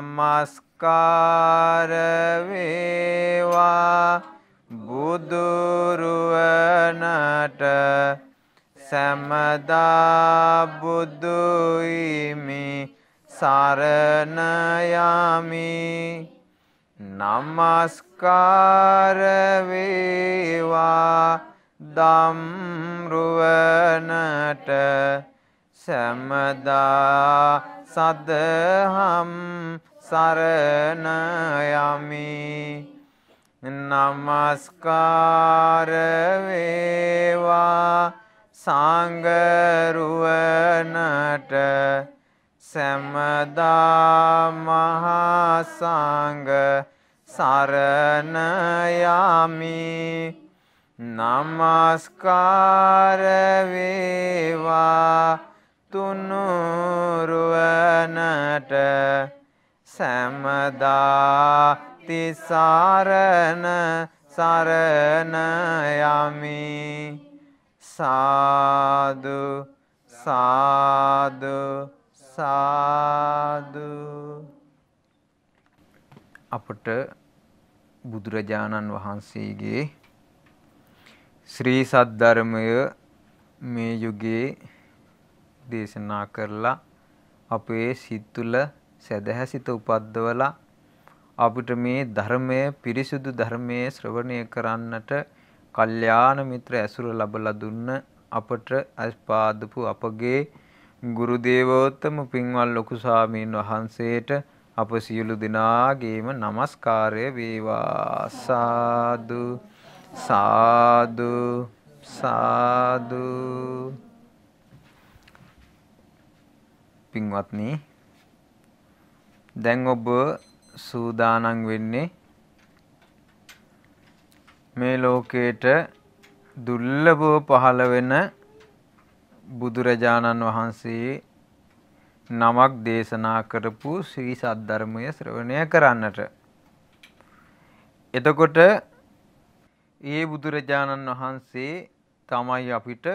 නමස්කාර වේවා. බුදුරුවනට සැමදා බුදුයිමි සරණ යමි. නමස්කාර වේවා. දම්රුවනට සැමදා සදහම් සරණ යමි නමස්කාර වේවා සංගරුවනට සැමදා මහා සංඝ සරණ යමි නමස්කාර වේවා තුනුරුවනට සැමදා තිසරණ සරණ යමි. සාදු සාදු සාදු. අපට බුදුරජාණන් වහන්සේගේ ශ්‍රී සද්ධර්මය මේ යුගයේ දේශනා කරලා අපේ සිත් තුළ සැදැහැ සිත උපද්දවලා අපිට මේ ධර්මය පිරිසුදු ධර්මයේ ශ්‍රවණය කරන්නට කල්යාණ මිත්‍ර ඇසුර ලබලා දුන්න අපට අස්පාදපු අපගේ ගුරු දේවෝත්තම පින්වල් ලොකු ස්වාමීන් වහන්සේට අප සියලු දෙනාගේම নমස්කාරය වේවා. සාදු සාදු සාදු. පින්වත්නි දැන් ඔබ සූදානම් වෙන්නේ මේ ලෝකේට දුර්ලභව පහළ වෙන බුදුරජාණන් වහන්සේ නමක් දේශනා කරපු ශ්‍රී සද්ධර්මය ශ්‍රවණය කරන්නට. එතකොට ඒ බුදුරජාණන් වහන්සේ තමයි අපිට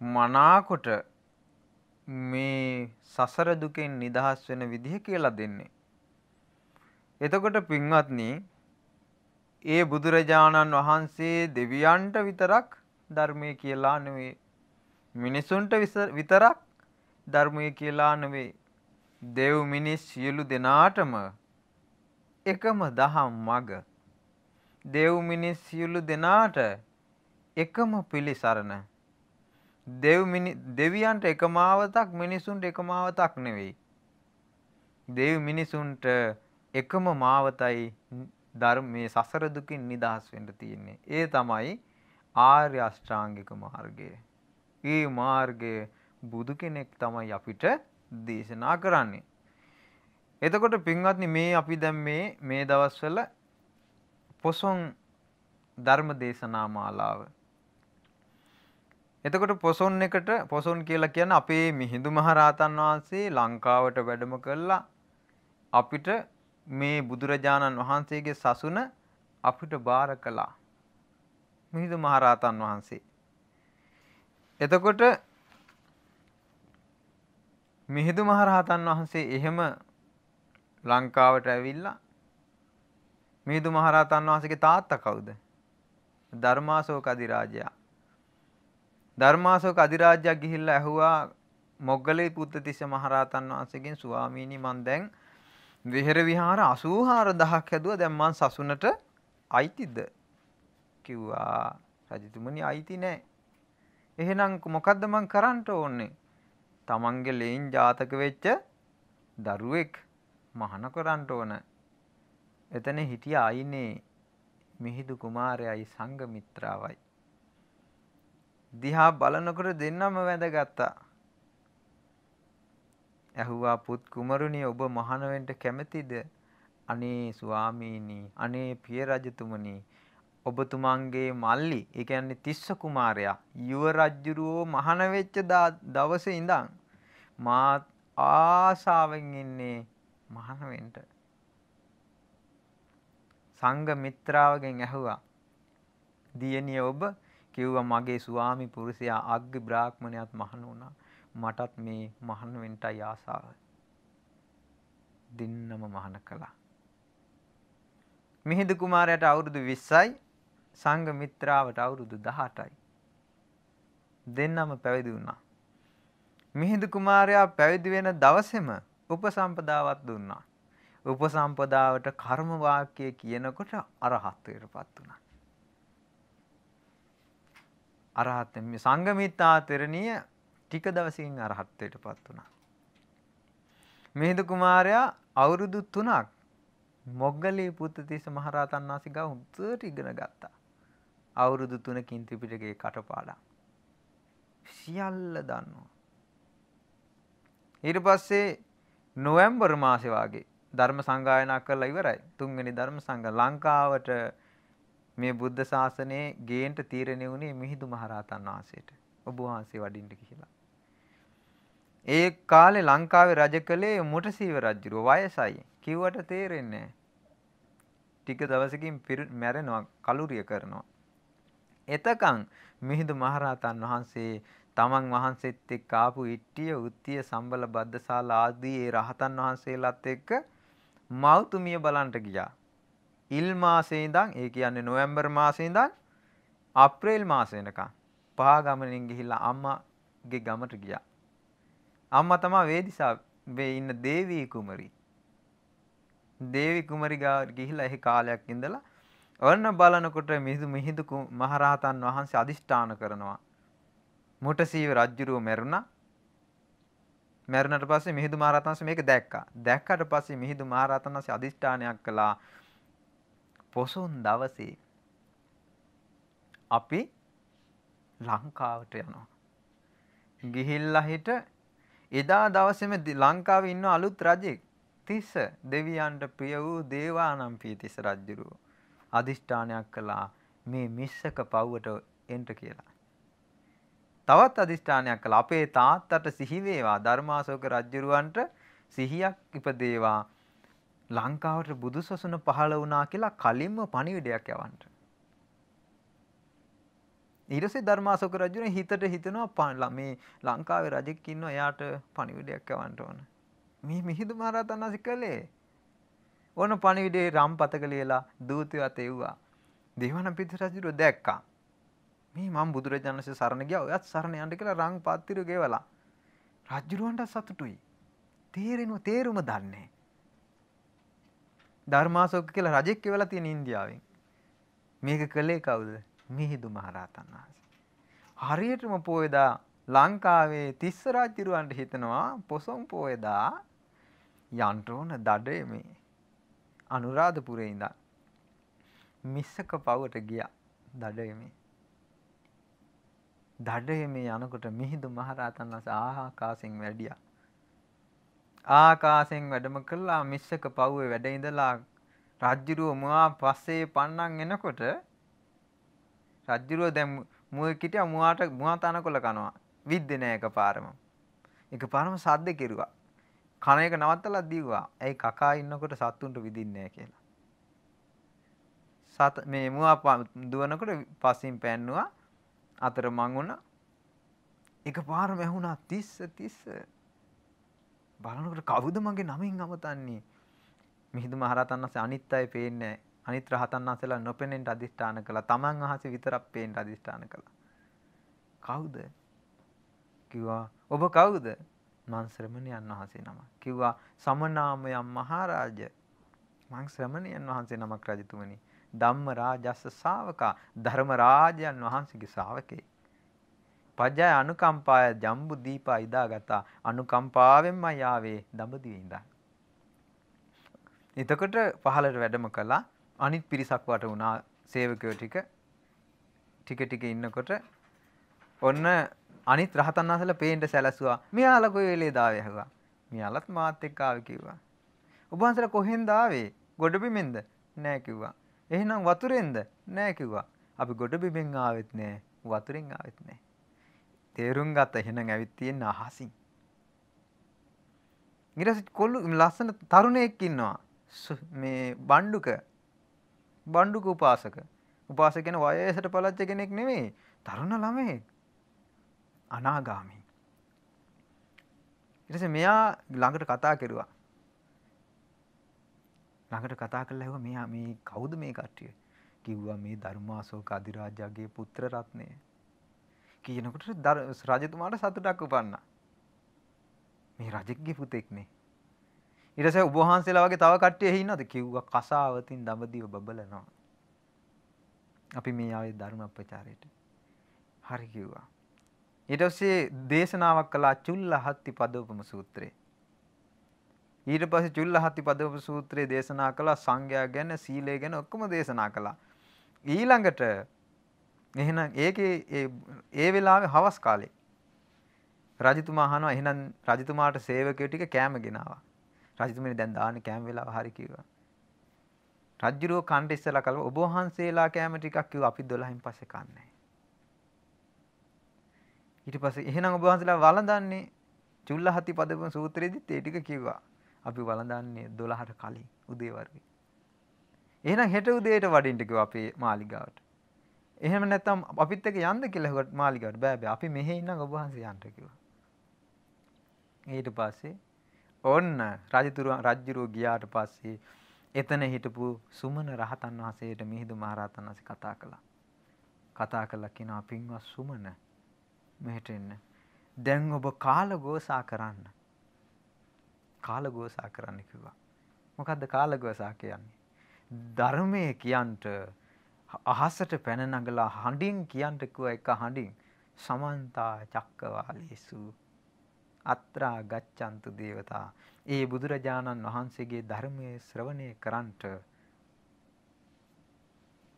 මනාකොට මේ සසර දුකෙන් නිදහස් වෙන විදිහ කියලා දෙන්නේ. එතකොට පින්වත්නි ඒ බුදුරජාණන් වහන්සේ දෙවියන්ට විතරක් ධර්මය කියලා නෙවෙයි. මිනිසුන්ට විතරක් ධර්මය කියලා නෙවෙයි. දෙව් මිනිස් සියලු දෙනාටම එකම දහම් මග. දෙව් මිනිස් සියලු දෙනාට එකම පිළිසරණ. දෙව් දෙවියන්ට එකමාවතක් මිනිසුන්ට එකමාවතක් නෙවෙයි දෙව් මිනිසුන්ට එකම මාවතයි ධර්ම මේ සසර දුකින් නිදහස් වෙන්න තියෙන්නේ. ඒ තමයි ආර්ය අෂ්ටාංගික මාර්ගය. ඒ මාර්ගය බුදු කෙනෙක් තමයි අපිට දේශනා කරන්නේ. එතකොට පින්වත්නි මේ අපි දැන් මේ මේ දවස්වල පොසොන් ධර්ම දේශනා මාලාව. එතකොට පොසොන් එකට පොසොන් කියලා කියන්නේ අපේ මිහිඳු මහරහතන් වහන්සේ ලංකාවට වැඩම කළා අපිට මේ බුදුරජාණන් වහන්සේගේ සසුන අපිට බාර කළා. මිහිඳු මහරහතන් වහන්සේ. එතකොට මිහිඳු මහරහතන් වහන්සේ එහෙම ලංකාවට ඇවිල්ලා මිහිඳු මහරහතන් වහන්සේගේ තාත්තා කවුද? ධර්මාශෝක අධිරාජයා. ධර්මාශෝක අධිරාජයා ගිහිල්ලා ඇහුවා මොග්ගලී පුත්තිස්ස මහරහතන් වහන්සේගෙන් ස්වාමීනි මං දැන් විහෙර විහාර 84000ක් හැදුවා. දැන් මං සසුනට අයිතිද? කිව්වා. රජතුමනි අයිති නෑ. එහෙනම් මොකද්ද මං කරන්න ඕනේ? තමන්ගේ ලේන් ජාතක වෙච්ච දරුවෙක් මහාන කරන්න ඕන. එතන හිටිය අයිනේ මිහිඳු කුමාරයයි සංඝමිත්‍රාවයි දිහා බලනකොට දෙන්නම වැඳගත්තා ඇහුවා පුත් කුමරුනි ඔබ මහාන වෙන්න කැමතිද? අනේ ස්වාමීනි, අනේ පිය රජතුමනි, ඔබතුමන්ගේ මල්ලි, ඒ කියන්නේ තිස්ස කුමාරයා, යුව රජුරෝ මහාන වෙච්ච දවසේ ඉඳන් මා ආසාවෙන් ඉන්නේ මහාන වෙන්න. සංඝ මිත්‍රාවගෙන් ඇහුවා. දියණිය ඔබ කිව්වා මගේ ස්වාමි පුරුෂයා අග්ග බ්‍රාහ්මණයාත් මහාන වුණා. මටත් මේ මහාන වෙන්නයි ආසාව. දින්නම මහාන කළා. මිහිඳු කුමාරයාට අවුරුදු 20යි සංඝ මිත්‍රාවට අවුරුදු 18යි. දෙන්නම පැවිදි වුණා. මිහිඳු කුමාරයා පැවිදි වෙන දවසේම උපසම්පදාවත් දුන්නා. උපසම්පදාවට කර්ම වාක්‍ය කියනකොට අරහත්ත්වයටපත් වුණා. අරහත් මේ සංගමිත්තා තෙරණිය ටික දවසකින් අරහත්ත්වයටපත් වුණා. මිහිඳු කුමාරයා අවුරුදු 3ක් මොග්ගලී පුත්තිස්ස මහරහතන් වහන්සේ ගාව හුදුට ඉගෙන ගත්තා. අවුරුදු 3කින් ත්‍රිපිටකේ කටපාඩම්. සියල්ල දන්නවා. ඊට පස්සේ නොවැම්බර් මාසේ වාගේ ධර්ම සංගායනා කරලා ඉවරයි. තුන්වෙනි ධර්ම සංග ලංකාවට මේ බුද්ධ ශාසනයේ ගේන්ට තීරණය වුණේ මිහිඳු මහරහතන් වහන්සේට. ඔබ වහන්සේ වඩින්න කියලා. ඒ කාලේ ලංකාවේ රජ කළේ මුටසීව රජුව වයසයි. කිව්වට තේරෙන්නේ ටික දවසකින් මැරෙනවා කලුරිය කරනවා. එතකන් මිහිඳු මහරහතන් වහන්සේ තමන් වහන්සේත් එක්ක ආපු ඉට්ටිය උත්තිය සම්බල බද්දසාල ආදී ඒ රහතන් වහන්සේලාත් එක්ක මව්තුමිය බලන්ට ගියා. ඉල් මාසේ ඉඳන් ඒ කියන්නේ නොවැම්බර් මාසේ ඉඳන් අප්‍රේල් මාසේ වෙනකන් පහ ගමනින් ගිහිල්ලා අම්මාගේ ගමට ගියා. අම්මා තමයි වේදිසාවේ ඉන්න දේවී කුමරි. දේවී කුමරි ගා ගිහිල්ලා එහි කාලයක් ඉඳලා ඔන්න බලනකොට මිහිඳු මිහිඳු මහරහතන් වහන්සේ අදිෂ්ඨාන කරනවා. මුටසීව රජ්ජුරුව මැරුණා. මැරුණට පස්සේ මිහිඳු මහරහතන් වහන්සේ මේක දැක්කා. දැක්කට පස්සේ මිහිඳු මහරහතන් වහන්සේ අදිෂ්ඨානයක් කළා. පොසොන් දවසේ අපි ලංකාවට යනවා. ගිහිල්ලා හිට එදා දවසේම ලංකාවේ ඉන්න අලුත් රජෙක් තිස්ස දෙවියන්ට ප්‍රිය වූ දේවානම්පිය තිස්ස රජුරුව අදිෂ්ඨානයක් කළා මේ මිස්සක පව්වට එන්න කියලා. තවත් අදිෂ්ඨානයක් කළා අපේ තාත්තට සිහි වේවා ධර්මාශෝක රජුරවන්ට සිහියක් ඉපදේවා ලංකාවට බුදුසසුන පහළ වුණා කියලා කලින්ම පණිවිඩයක් යවන්න. ඊට පස්සේ ධර්මාශෝක රජුනේ හිතට හිතෙනවා මේ ලංකාවේ රජෙක් ඉන්නවා එයාට පණිවිඩයක් යවන්න ඕන. මේ මිහිඳු මහරහතන් වහන්සේ කළේ ඕන පණිවිඩේ රම්පතක ලියලා දූතයෝ අතෙව්වා. දේවානම්පියතිස්ස රජු දැක්කා. මේ මම බුදුරජාණන්සේ සරණ ගියා ඔයත් සරණ යන්න කියලා රං පත්තිරු ගෙවලා රජුරවන්ට සතුටුයි තේරෙනව තේරුම දන්නේ ධර්මාශෝක කියලා රජෙක් කියලා තියෙන ඉන්දියාවෙන්. මේක කළේ කවුද? මිහිඳු මහරහතන් වහන්සේ. හරියටම පොයදා ලංකාවේ තිස්ස රජුරවන්ට හිතනවා පොසොන් පොයදා යන්න ඕන දඩේ මේ අනුරාධපුරේ ඉඳන් මිස්සක පවට ගියා දඩයමේ දඩයමේ යනකොට මිහිඳු මහරහතන් වහන්සේ ආකාශයෙන් වැඩියා. ආකාශයෙන් වැඩම කළා මිස්සක පව්වේ වැඩ ඉඳලා රජ්ජුරුව මුවා පස්සේ පන්නන් එනකොට රජ්ජුරුව දැන් මුවේ කිටියා මුවාට මුවා තනකොළ කනවා. විද්දේ නෑ එකපාරම. එකපාරම සද්ද කෙරුවා. කන එක නවත්තලා දීවා. ඇයි කකා ඉන්නකොට සත්තුන්ට විදින්නේ නෑ කියලා. සත මේ මුවා දුවනකොට පස්සෙන් පැන්නුවා. අතර මං වුණා. එකපාරම ඇහුණා 30 30. බලනකොට කවුද මගේ නමින් අමතන්නේ? මිහිඳු මහරහතන් වහන්සේ අනිත් අය පේන්නේ අනිත් රහතන් වහන්සේලා නොපෙනෙන්න අදිෂ්ඨාන කළා. Taman අහසේ විතරක් පේන්න අදිෂ්ඨාන කළා. කවුද? කිව්වා ඔබ කවුද? මං ශ්‍රමණයන් වහන්සේ නම. කිව්වා සමනාමයන් මහරජ. මං ශ්‍රමණයන් වහන්සේ නමක් රජතුමනි. ධම්ම රාජස්ස ශාවකා ධර්ම රාජයන් වහන්සේගේ ශාවකේ. පජය අනුකම්පාය ජම්බු දීපා ඉදාගතා අනුකම්පාවෙන්මයි ආවේ දඹදිවේ ඉඳන්. එතකොට පහලට වැඩම කළා අනිත් පිරිසක් වට වුණා සේවකයෝ ටික ටික ටික ඉන්නකොට ඔන්න අනිත් රහතන් වහන්සේලා පේන්න සැලසුවා. මෙයාලා කොයි වෙලේ දාවේ ඇහුවා. මෙයාලත් මාත් එක්ක ආවේ කිව්වා. ඔබ වහන්සේලා කොහෙන්ද ආවේ? ගොඩබිමෙන්ද? නෑ කිව්වා. එහෙනම් වතුරෙන්ද? නෑ කිව්වා. අපි ගොඩබිමෙන් ආවෙත් නෑ. වතුරෙන් ආවෙත් නෑ. තේරුම් ගත්ත එහෙනම් ඇවිත් තියෙන අහසින්. ඊට කොල්ලු ලස්සන තරුණයෙක් ඉන්නවා. මේ බණ්ඩුක බණ්ඩුක උපාසක. උපාසක කියන වයසට පළච්ච කෙනෙක් නෙමෙයි. තරුණ ළමයෙක්. අනාගාමී. ඊට පස්සේ මෙයා ළඟට කතා කෙරුවා. ළඟට කතා කරලා ඇහුවා මෙයා මේ කවුද මේ කට්ටිය? කිව්වා මේ ධර්මාශෝක අධිරාජයාගේ පුත්‍ර රත්නය. කියනකොට රජතුමාට සතුටක් උපන්නා. මේ රජෙක්ගේ පුතෙක්නේ. ඊට පස්සේ ඔබ වහන්සේලා වගේ තව කට්ටිය එහි ඉන්නවද කිව්වා කසාවතින් දඹදිව බබලනවා. අපි මේ ආවේ ධර්ම ප්‍රචාරයට. හරි කිව්වා. ඊට පස්සේ දේශනාවක් කළා චුල්ලහත්ති පදෝපම සූත්‍රය. ඊට පස්සේ චුල්ලහත්ති පදෝපම සූත්‍රය දේශනා කළා සංඝයා ගැන සීලය ගැන ඔක්කොම දේශනා කළා. ඊළඟට එහෙනම් ඒකේ ඒ වෙලාවේ හවස් කාලේ රජතුමා අහනවා එහෙනම් රජතුමාට සේවකයෝ ටික කෑම ගෙනාවා. රජතුමනි දැන් දාන්නේ කෑම වෙලාව හරි කිව්වා. රජ්ජුරුව කන්ට ඉස්සලා කළා ඔබ වහන්සේලා කෑම ටිකක් කිව්වා අපි 12න් පස්සේ කන්නේ. ඊට පස්සේ එහෙනම් ඔබ වහන්සේලා වළඳන්නේ චුල්ලහති පදපම සූත්‍රයේදීත් ඒ ටික කිව්වා. අපි වළඳන්නේ 12ට කලින් උදේ වරුවේ. එහෙනම් හෙට උදේට වඩින්න කිව්වා අපේ මාලිගාවට. එහෙම නැත්නම් අපිත් එක්ක යන්න කියලා හෙට මාලිගාවට බෑ බෑ අපි මෙහෙ ඉන්නම් ඔබ වහන්සේ යන්න කිව්වා. ඊට පස්සේ ඔන්න රජතුරු රජ්ජුරුව ගියාට පස්සේ එතන හිටපු සුමන රහතන් වහන්සේට මිහිඳු මහරහතන් වහන්සේ කතා කළා. කතා කළා කියනවා පින්වත් සුමන මෙහෙට එන්න. දැන් ඔබ කාලගෝසා කරන්න. කාලගෝසා කරන්න කිව්වා. මොකද්ද කාලගෝසා කියන්නේ? ධර්මයේ කියන්ට අහසට පැන නගලා හඬින් කියන්ට කිව්වා එක හඬින් සමන්තා චක්කවාලේසු අත්‍රා ගච්ඡන්තු දේවතා ඒ බුදුරජාණන් වහන්සේගේ ධර්මයේ ශ්‍රවණය කරන්ට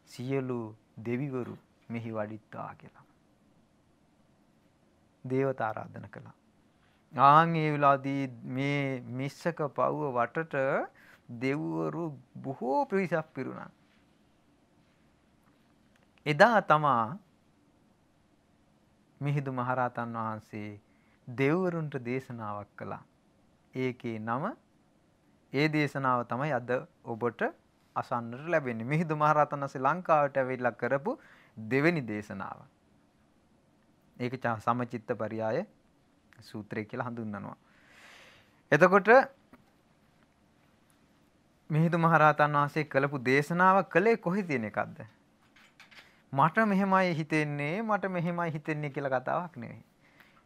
සියලු දෙවිවරු මෙහි වඩිත්වා කියලා. දේවතා ආරාධන කළා. ආන් ඒ වෙලාවේදී මේ මිස්සක පවුව වටට දෙව්වරු බොහෝ පිරිසක් පිරුණා. එදා තමා මිහිඳු මහරහතන් වහන්සේ දෙව්වරුන්ට දේශනාවක් කළා. ඒකේ නම ඒ දේශනාව තමයි අද ඔබට අසන්නට ලැබෙන්නේ. මිහිඳු මහරහතන් වහන්සේ ලංකාවට ඇවිල්ලා කරපු දෙවෙනි දේශනාව. ඒක සමචිත්ත පරියාය සූත්‍රය කියලා හඳුන්වනවා. එතකොට මිහිඳු මහරහතන් වහන්සේ කළපු දේශනාව කළේ කොහේ තියෙන එකක්ද? මට මෙහෙමයි හිතෙන්නේ මට මෙහෙමයි හිතෙන්නේ කියලා කතාවක් නෙවෙයි.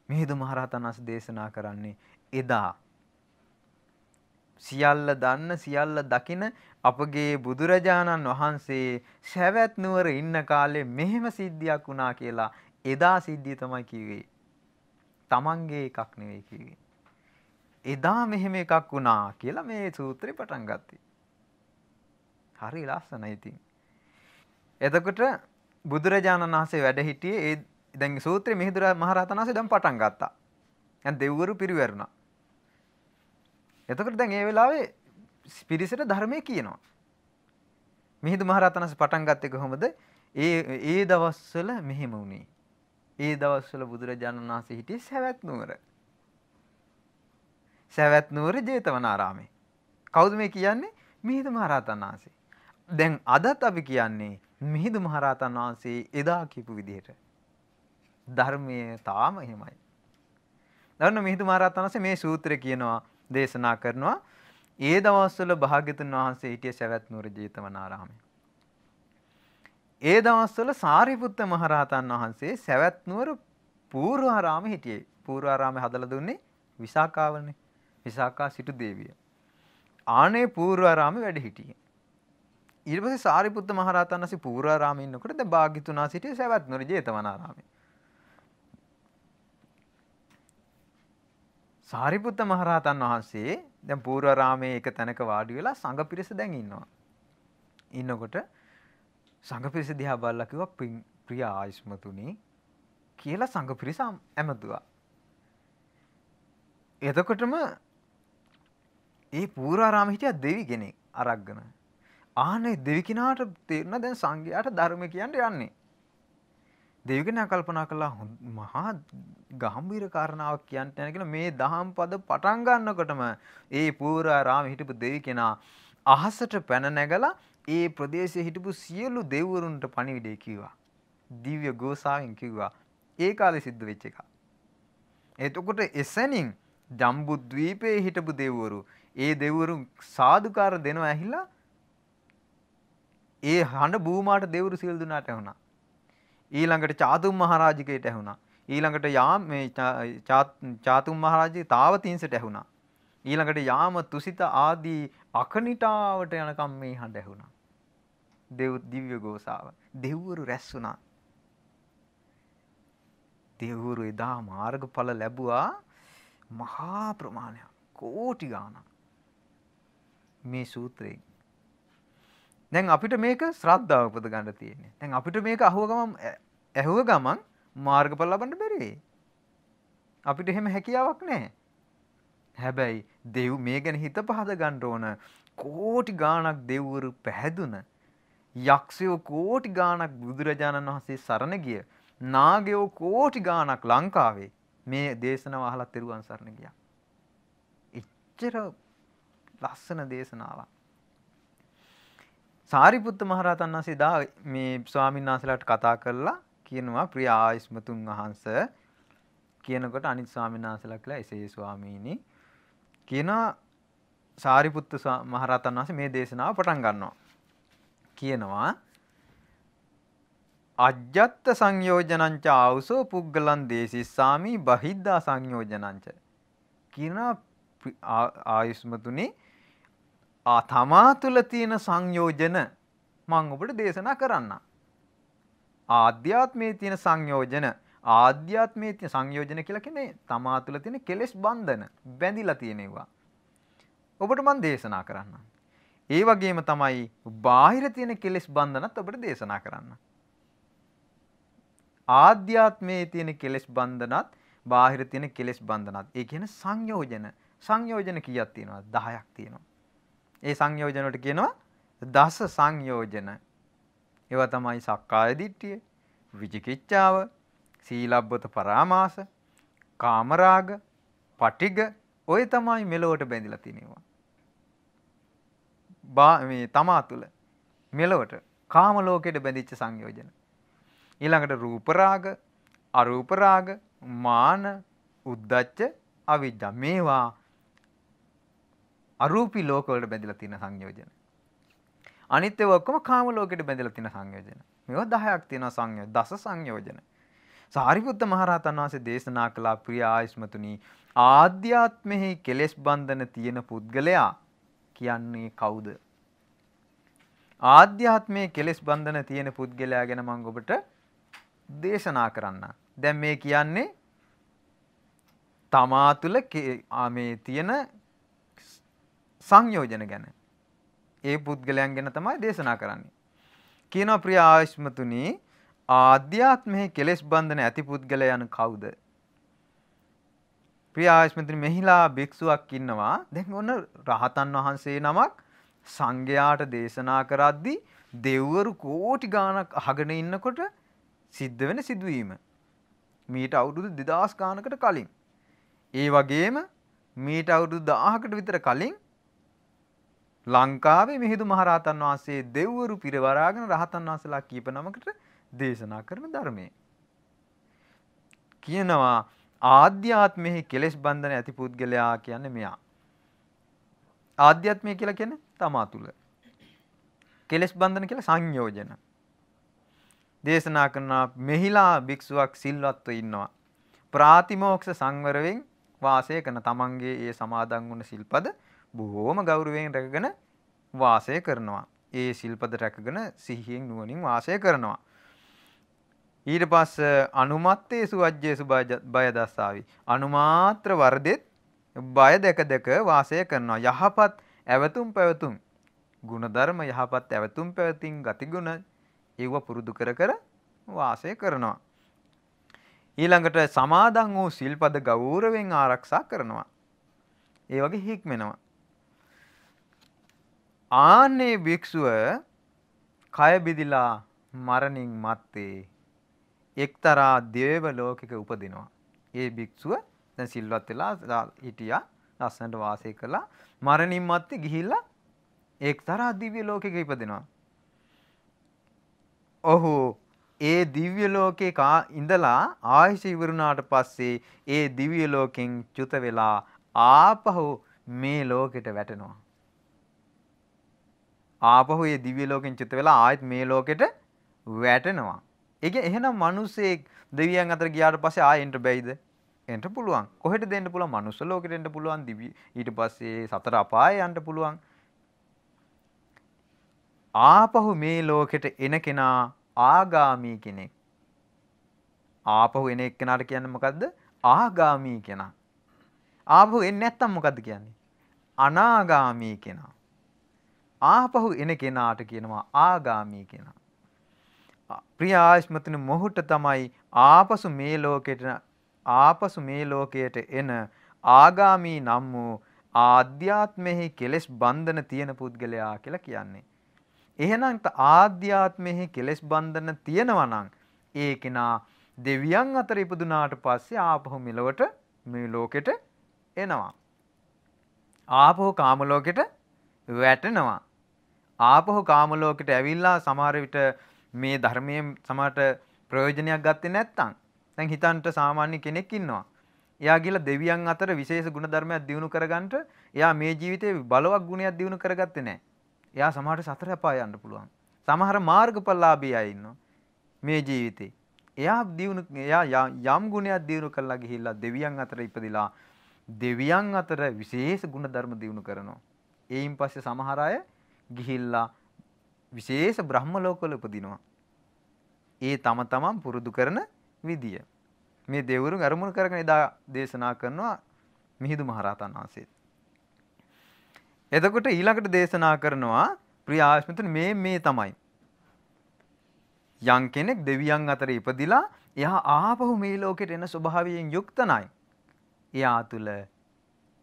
මිහිඳු මහරහතන් වහන්සේ දේශනා කරන්නේ එදා සියල්ල දන්න සියල්ල දකින අපගේ බුදුරජාණන් වහන්සේ සැවැත් නුවර ඉන්න කාලේ මෙහෙම සිද්ධියක් වුණා කියලා එදා සිද්ධිය තමයි කිව්වේ. තමන්ගේ එකක් නෙවෙයි කිව්වේ. එදා මෙහෙම එකක් වුණා කියලා මේ සූත්‍රේ පටන් ගත්තේ. හරි ලස්සනයි ඉතින්. එතකොට බුදුරජාණන් වහන්සේ වැඩ හිටියේ ඒ දැන් සූත්‍රයේ මිහිඳු මහරහතන් වහන්සේ දැන් පටන් ගත්තා. දැන් දෙව්වරු පිරිවැරුණා. එතකොට දැන් ඒ වෙලාවේ පිරිසට ධර්මයේ කියනවා. මිහිඳු මහරහතන් වහන්සේ පටන් ගත්තේ කොහොමද? ඒ ඒ දවස්වල මෙහෙම වුණේ. ඒ දවස්වල බුදුරජාණන් වහන්සේ හිටියේ සවැත් නුවර. සවැත් නුවර ජේතවනාරාමේ. කවුද මේ කියන්නේ? මිහිඳු මහරහතන් වහන්සේ. දැන් අදත් අපි කියන්නේ මිහිඳු මහරහතන් වහන්සේ එදා කියපු විදිහට. ධර්මයේ තාම එහෙමයි. දන්න මිහිඳු මහරහතන් වහන්සේ මේ සූත්‍රය කියනවා දේශනා කරනවා ඒ දවස්වල භාග්‍යතුන් වහන්සේ හිටිය සවැත් නුවර ජේතවනාරාමයේ. ඒ දවස්වල සාරිපුත්ත මහරහතන් වහන්සේ සවැත් නුවර පූර්වාරාමයේ හිටියේ. පූර්වාරාමයේ හදලා දුන්නේ විසාකාවනේ. විසාකා සිටු දේවිය. ආනේ පූර්වාරාමයේ වැඩ හිටියේ. ඊට පස්සේ සාරිපුත්ත මහරහතන් වහන්සේ පූර්වාරාමයේ ඉන්නකොට දැන් භාග්‍යතුනා සිටියේ සවැත් නුවර ජේතවනාරාමයේ. සාරිපුත්ත මහරහතන් වහන්සේ දැන් පූර්වාරාමයේ එක තැනක වාඩි වෙලා සංඝ පිරිස දැන් ඉන්නවා. ඉන්නකොට සංඝ පිරිස දිහා බලලා කිව්වා ප්‍රිය ආයස්මතුනි කියලා සංඝ පිරිස ඇමතුවා. එතකොටම ඒ පූර්වාරාමයේ හිටිය දෙවි කෙනෙක් අරක්ගෙන ආනේ දෙවි කෙනාට තේරෙන දැන් සංඝයාට ධර්ම කියන්න යන්නේ. දෙවි කෙනා කල්පනා කළා මහා ගාම්භීර කාරණාවක් කියන්න යන කියලා මේ දහම් පද පටන් ගන්නකොටම ඒ පූර්වාරාමේ හිටපු දෙවි කෙනා අහසට පැන නැගලා ඒ ප්‍රදේශයේ හිටපු සියලු දෙවිවරුන්ට පණිවිඩය කිව්වා. දිව්‍ය ගෝසාවෙන් කිව්වා. ඒ කාලේ සිද්ධ වෙච්ච එක. එතකොට එසැනින් ජම්බුද්වීපයේ හිටපු දෙවිවරු ඒ දෙවරු සාදුකාර දෙනවා ඇහිලා ඒ හඬ බූමාට දෙවරු සිල් දුනාට ඇහුණා. ඊළඟට චාතුම් මහරජකයට ඇහුණා. ඊළඟට යාම මේ චාතුම් මහරජගේ තාවතින්සට ඇහුණා. ඊළඟට යාම තුසිත ආදී අකනිටාවට යනකම් මේ හඬ ඇහුණා. දෙව් දිව්‍ය ගෝසාව. දෙව්වරු රැස් වුණා. දෙව්වරු එදා මාර්ගඵල ලැබුවා මහා ප්‍රමාණයක් කෝටි ගාණක්. මේ සූත්‍රයෙන්. දැන් අපිට මේක ශ්‍රද්ධාව උපද ගන්න තියෙන්නේ. දැන් අපිට මේක අහුව ගමන් ඇහුව ගමන් මාර්ගඵල ලබන්න බැරි. අපිට එහෙම හැකියාවක් නැහැ. හැබැයි දෙව් මේ ගැන හිත පහද ගන්න ඕන කෝටි ගාණක් දෙව්වරු පැහැදුන යක්ෂයෝ කෝටි ගාණක් බුදුරජාණන් වහන්සේ සරණ ගිය නාගයෝ කෝටි ගාණක් ලංකාවේ මේ දේශනාව අහලා තෙරුවන් සරණ ගියා. එච්චර ලස්සන දේශනාවක්. සාරිපුත්ත මහරහතන් වහන්සේ දා මේ ස්වාමීන් වහන්සේලාට කතා කරලා කියනවා ප්‍රිය ආයස්මතුන් වහන්සේ කියනකොට අනිත් ස්වාමීන් වහන්සේලා කියලා එසේ ස්වාමීනි කියනවා සාරිපුත්ත මහරහතන් වහන්සේ මේ දේශනාව පටන් ගන්නවා. කියනවා අජ්ජත්ත සංයෝජනංච ආවුසෝ පුද්ගලන් දේශිස්සාමි බහිද්දා සංයෝජනංච කියනවා ආයුෂ්මතුනි ආ තමා තුළ තියෙන සංයෝජන මං ඔබට දේශනා කරන්න. ආධ්‍යාත්මයේ තියෙන සංයෝජන ආධ්‍යාත්මයේ තියෙන සංයෝජන කියලා කියන්නේ තමා තුළ තියෙන කෙලෙස් බන්ධන බැඳිලා තියෙනවා. ඔබට මං දේශනා කරන්නම්. ඒ වගේම තමයි බාහිර තියෙන කෙලෙස් බන්ධනත් ඔබට දේශනා කරන්න. ආධ්‍යාත්මයේ තියෙන කෙලෙස් බන්ධනත් බාහිර තියෙන කෙලෙස් බන්ධනත් ඒ කියන සංයෝජන සංයෝජන කීයක් තියෙනවා 10ක් තියෙනවා. ඒ සංයෝජන වලට කියනවා දස සංයෝජන. ඒවා තමයි සක්කාය දිට්ඨිය, විචිකිච්ඡාව, සීලබ්බත පරාමාස, කාමරාග, පටිග ඔය තමයි මෙලොවට බැඳිලා තියෙනවා. මේ තමා තුළ මෙලොවට කාම ලෝකයට බැඳිච්ච සංයෝජන. ඊළඟට රූප රාග, අරූප රාග, මාන, උද්දච්ච, අවිජ්ජා මේවා අරූපී ලෝකවලට බැඳිලා තියෙන සංයෝජන. අනිත් ඒවා ඔක්කොම කාම ලෝකෙට බැඳිලා තියෙන සංයෝජන. මේවා 10ක් තියෙනවා සංයෝජන. දස සංයෝජන. සාරිපුත්ත මහරහතන් වහන්සේ දේශනා කළා ප්‍රිය ආයස්මතුනි ආධ්‍යාත්මෙහි කෙලෙස් බන්ධන තියෙන පුද්ගලයා කියන්නේ කවුද? ආධ්‍යාත්මයේ කෙලෙස් බන්ධන තියෙන පුද්ගලයා ගැන මම ඔබට දේශනා කරන්න. දැන් මේ කියන්නේ තමා තුළ මේ තියෙන සංයෝජන ගැන. ඒ පුද්ගලයන් ගැන තමයි දේශනා කරන්නේ. කියනවා ප්‍රිය ආයස්මතුනි ආධ්‍යාත්මයේ කෙලෙස් බන්ධන ඇති පුද්ගලයන් කවුද? ප්‍රිය ආයස්මතුනි මෙහිලා භික්ෂුවක් ඉන්නවා. දැන් ඔන්න රහතන් වහන්සේ නමක් සංඝයාට දේශනා කරද්දී දෙව්වරු කෝටි ගාණක් අහගෙන ඉන්නකොට සිද්ධ වෙන සිදුවීම. මීට අවුරුදු 2000 ගානකට කලින්. ඒ වගේම මීට අවුරුදු 1000කට විතර කලින් ලංකාවේ මිහිඳු මහරහතන් වහන්සේ දෙව්වරු පිරවරාගෙන රහතන් වහන්සේලා කීප නමකට දේශනා කරන ධර්මයේ. කියනවා ආධ්‍යාත්මෙහි කෙලෙස් බන්ධන ඇති පුද්ගලයා කියන්නේ මෙයා. ආධ්‍යාත්මය කියලා කියන්නේ තමා තුළ. කෙලෙස් බන්ධන කියලා සංයෝජන. දේශනා කරන මෙහිලා භික්ෂුවක් සිල්වත්ව ඉන්නවා. ප්‍රාතිමෝක්ෂ සංවරයෙන් වාසය කරන තමන්ගේ ඒ සමාදන් වුණ සිල්පද බොහෝම ගෞරවයෙන් රැකගෙන වාසය කරනවා. ඒ සිල්පද රැකගෙන සිහියෙන් නුවණින් වාසය කරනවා. ඊට පස්ස අනුමත්තේසු වජ්ජේසු බය දස්සාවි. අනුමාත්‍ර වර්දෙත් බය දැක දැක වාසය කරනවා. යහපත් ඇවතුම් පැවතුම් ගුණධර්ම යහපත් ඇවතුම් පැවතින් ගතිගුණ ඒව පුරුදු කර කර වාසය කරනවා. ඊළඟට සමාදන් වූ සිල්පද ගෞරවයෙන් ආරක්ෂා කරනවා. ඒ වගේ හික්මෙනවා. ආන්නේ භික්ෂුව කය බිදිලා මරණින් මත්තේ එක්තරා දේව ලෝකික උපදිනවා. ඒ භික්ෂුව දැන් සිල්වත් වෙලා හිටියා ලස්සනට වාසය කළා මරණින් මත්තේ ගිහිල්ලා එක්තරා දිව්‍ය ලෝකයක ඉපදෙනවා. ඔහු ඒ දිව්‍ය ලෝකේ කා ඉඳලා ආයශ ඉවරුණාට පස්සේ ඒ දිව්‍ය ලෝකෙන් චුත වෙලා ආපහු මේ ලෝකෙට වැටෙනවා. ආපහු මේ දිව්‍ය ලෝකෙන් චුත වෙලා ආයෙත් මේ ලෝකෙට වැටෙනවා. ඒක එහෙනම් මිනිස්සෙක් දෙවියන් අතර ගියාට පස්සේ ආයෙ එන්න බැයිද? එන්න පුළුවන්. කොහෙට දෙන්න පුළුවන්? මනුස්ස ලෝකෙට එන්න පුළුවන්. දිව්‍ය ඊට පස්සේ සතර අපායේ යන්න පුළුවන්. ආපහු මේ ලෝකෙට එන කෙනා ආගාමී කෙනෙක්. ආපහු එන එක්කෙනාට කියන්නේ මොකද්ද? ආගාමී කෙනා. ආපහු එන්නේ නැත්තම් මොකද්ද කියන්නේ? අනාගාමී කෙනා. ආපහු එන කෙනාට කියනවා ආගාමී කෙනා. ප්‍රිය ආශ්මතුනි මොහුට තමයි ආපසු මේ ලෝකෙට ආපසු මේ ලෝකයට එන ආගාමී නම් වූ ආධ්‍යාත්මෙහි කෙලෙස් බන්ධන තියෙන පුද්ගලයා කියලා කියන්නේ. එහෙනම් ආධ්‍යාත්මෙහි කෙලෙස් බන්ධන තියෙනවා නම් ඒ කෙනා දෙවියන් අතර ඉපදුනාට පස්සේ ආපහු මෙලොවට මේ ලෝකෙට එනවා. ආපහු කාම ලෝකෙට වැටෙනවා. ආපහු කාම ලෝකෙට ඇවිල්ලා සමහර විට මේ ධර්මයෙන් සමහරට ප්‍රයෝජනයක් ගත්තේ නැත්නම් දැන් හිතන්ට සාමාන්‍ය කෙනෙක් ඉන්නවා. එයා ගිහලා දෙවියන් අතර විශේෂ ගුණ ධර්මයක් දිනු කරගන්නට එයා මේ ජීවිතේ බලවත් ගුණයක් දිනු කරගත්තේ නැහැ. එයා සමහරට සතර අපාය යන්න පුළුවන්. සමහර මාර්ගඵලලාභී අය ඉන්නවා මේ ජීවිතේ. එයා දිනු එයා යම් ගුණයක් දිනු කරලා ගිහිල්ලා දෙවියන් අතර ඉපදිලා දෙවියන් අතර විශේෂ ගුණ ධර්ම දිනු කරනවා. එයින් පස්සේ සමහර අය ගිහිල්ලා විශේෂ බ්‍රහ්ම ලෝකවල උපදිනවා. ඒ තම තමන් පුරුදු කරන විදිය. මේ දෙවරුන් අරමුණු කරගෙන එදා දේශනා කරනවා මිහිඳු මහරහතන් වහන්සේ. එතකොට ඊළඟට දේශනා කරනවා ප්‍රිය ආශ්මිතුනි මේ මේ තමයි. යම් කෙනෙක් දෙවියන් අතර ඉපදිලා එයා ආපහු මේ ලෝකෙට එන ස්වභාවයෙන් යුක්ත නැයි. එයා තුල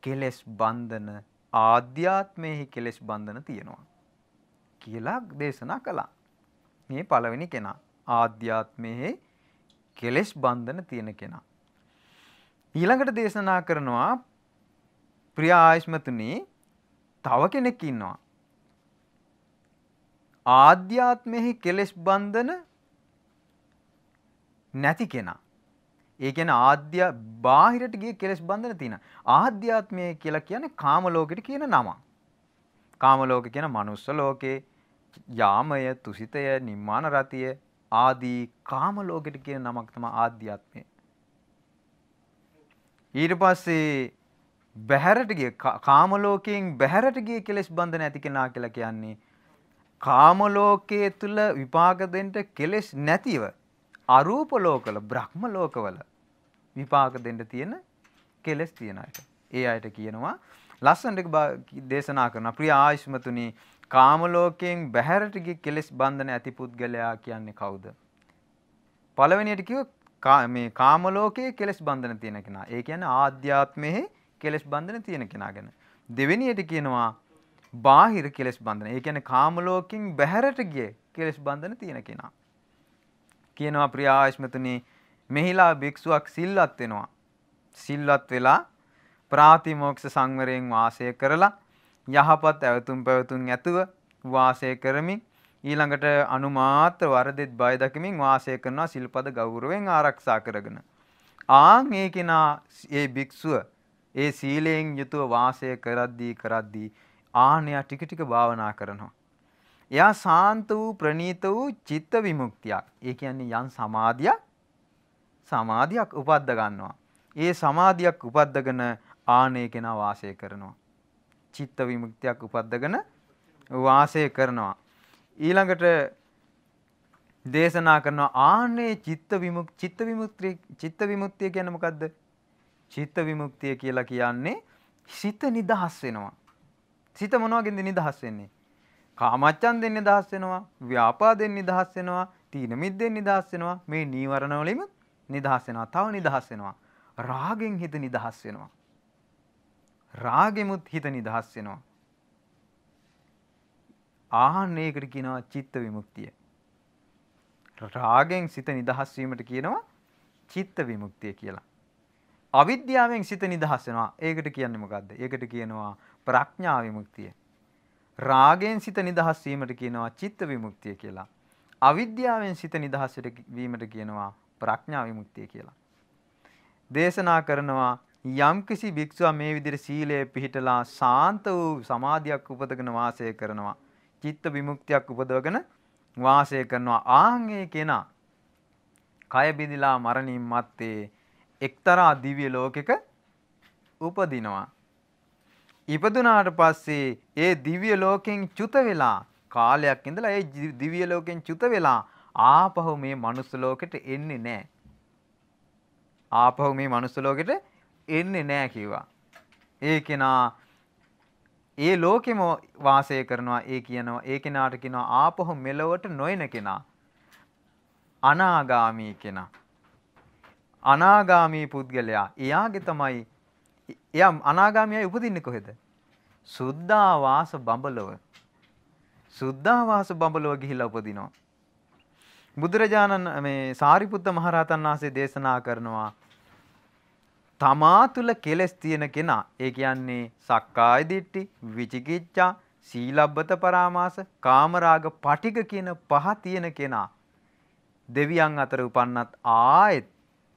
කෙලෙස් බන්ධන ආධ්‍යාත්මයේ කෙලෙස් බන්ධන තියෙනවා කියලා දේශනා කළා. මේ පළවෙනි කෙනා ආධ්‍යාත්මයේ කෙලෙස් බන්ධන තියෙන කෙනා. ඊළඟට දේශනා කරනවා ප්‍රිය ආයස්මතුනි තව කෙනෙක් ඉන්නවා. ආධ්‍යාත්මයේ කෙලෙස් බන්ධන නැති කෙනා. ඒ කියන්නේ ආද්‍ය බාහිරට ගිය කෙලෙස් බන්ධන තියෙන. ආධ්‍යාත්මය කියලා කියන්නේ කාම ලෝකෙට කියන නම. කාම ලෝක කියන මනුස්ස ලෝකේ යාමය, තුසිතය, නිම්මාන රතිය ආදී කාම ලෝකෙට කියන නමක් තමයි ආධ්‍යාත්මය. ඊට පස්සේ බහැරට ගිය කාම ලෝකයෙන් බහැරට ගිය කෙලෙස් බන්ධන ඇති කෙනා කියලා කියන්නේ කාම ලෝකයේ තුල විපාක දෙන්න කෙලෙස් නැතිව අරූප ලෝකවල බ්‍රහ්ම ලෝකවල විපාක දෙන්න තියෙන කෙලෙස් තියන අයට. ඒ අයට කියනවා ලස්සනට දේශනා කරන ප්‍රිය ආයුෂ්මතුනි කාම ලෝකයෙන් බැහැරට ගිය කෙලෙස් බන්ධන ඇති පුද්ගලයා කියන්නේ කවුද? පළවෙනියට කිව්ව මේ කාම ලෝකයේ කෙලෙස් බන්ධන තියෙන කෙනා. ඒ කියන්නේ ආධ්‍යාත්මයේ කෙලෙස් බන්ධන තියෙන කෙනා ගැන. දෙවෙනියට කියනවා බාහිර කෙලෙස් බන්ධන. ඒ කියන්නේ කාම ලෝකෙන් බැහැරට ගිය කෙලෙස් බන්ධන තියෙන කෙනා. කියනවා ප්‍රියාශ්මතුනි මෙහිලා භික්ෂුවක් සිල්වත් වෙනවා. සිල්වත් වෙලා ප්‍රාතිමෝක්ෂ සංවරයෙන් වාසය කරලා යහපත් ඇවතුම් පැවතුම් ඇතුව වාසය කරමින් ඊළඟට අනුමාත්‍ර වරදෙත් බය දකිමින් වාසය කරනවා සිල්පද ගෞරවයෙන් ආරක්ෂා කරගෙන. ආන් ඒ කෙනා ඒ භික්ෂුව ඒ සීලයෙන් යුතුව වාසය කරද්දී කරද්දී ආනයා ටික ටික භාවනා කරනවා. එයා සාන්ත වූ ප්‍රණීත වූ චිත්ත විමුක්තියක්. ඒ කියන්නේ යම් සමාධියක් සමාධියක් උපද්ද ගන්නවා. ඒ සමාධියක් උපද්දගෙන ආනේ කෙනා වාසය කරනවා. චිත්ත විමුක්තියක් උපද්දගෙන වාසය කරනවා. ඊළඟට දේශනා කරනවා ආන්නේ චිත්ත විමුක් චිත්ත විමුක්තිය චිත්ත විමුක්තිය කියන්නේ මොකද්ද? චිත්ත විමුක්තිය කියලා කියන්නේ සිත නිදහස් වෙනවා. සිත මොනවගෙන්ද නිදහස් වෙන්නේ? කාමච්ඡන්දෙන් නිදහස් වෙනවා, ව්‍යාපාදෙන් නිදහස් වෙනවා, තීන මිද්දෙන් නිදහස් වෙනවා, මේ නීවරණ වලින් නිදහස් වෙනවා. තව නිදහස් වෙනවා. රාගෙන් හිත නිදහස් වෙනවා. රාගෙමුත් හිත නිදහස් වෙනවා. ආහන්න ඒකට කියනවා චිත්ත විමුක්තිය. රාගෙන් සිත නිදහස් වීමට කියනවා චිත්ත විමුක්තිය කියලා. අවිද්‍යාවෙන් සිත නිදහස් වෙනවා. ඒකට කියන්නේ මොකද්ද? ඒකට කියනවා ප්‍රඥා විමුක්තිය. රාගයෙන් සිත නිදහස් වීමට කියනවා චිත්ත විමුක්තිය කියලා. අවිද්‍යාවෙන් සිත නිදහස් වීමට කියනවා ප්‍රඥා විමුක්තිය කියලා. දේශනා කරනවා යම්කිසි භික්ෂුව මේ විදිහට සීලය පිහිටලා සාන්ත වූ සමාධියක් උපදගෙන වාසය කරනවා. චිත්ත විමුක්තියක් උපදවගෙන වාසය කරනවා. ආන් ඒ කෙනා කය බිඳිලා මරණින් මත්තේ එක්තරා දිව්‍ය ලෝකෙක උපදිනවා. ඉපදුනාට පස්සේ ඒ දිව්‍ය ලෝකෙන් චුත වෙලා කාලයක් ඉඳලා ඒ දිව්‍ය ලෝකෙන් චුත වෙලා ආපහු මේ මනුස්ස ලෝකෙට එන්නේ නැහැ. ආපහු මේ මනුස්ස ලෝකෙට එන්නේ නැහැ කිව්වා. ඒ කෙනා ඒ ලෝකෙම වාසය කරනවා ඒ කියනවා ඒ කෙනාට කියනවා ආපහු මෙලොවට නොයන කෙනා. අනාගාමී කෙනා. අනාගාමී පුද්ගලයා එයාගේ තමයි එයා අනාගාමියයි උපදින්නේ කොහෙද? සුද්ධාවාස බඹලව. සුද්ධාවාස බඹලව ගිහිල්ලා උපදිනවා. බුදුරජාණන් මේ සාරිපුත්ත මහරහතන් වහන්සේ දේශනා කරනවා තමා තුල කෙලස් තියෙන කෙනා ඒ කියන්නේ සක්කාය දිට්ඨි විචිකිච්ඡා සීලබ්බත පරාමාස කාමරාග පටික කියන පහ තියෙන කෙනා දෙවියන් අතර උපන්නත් ආයෙත්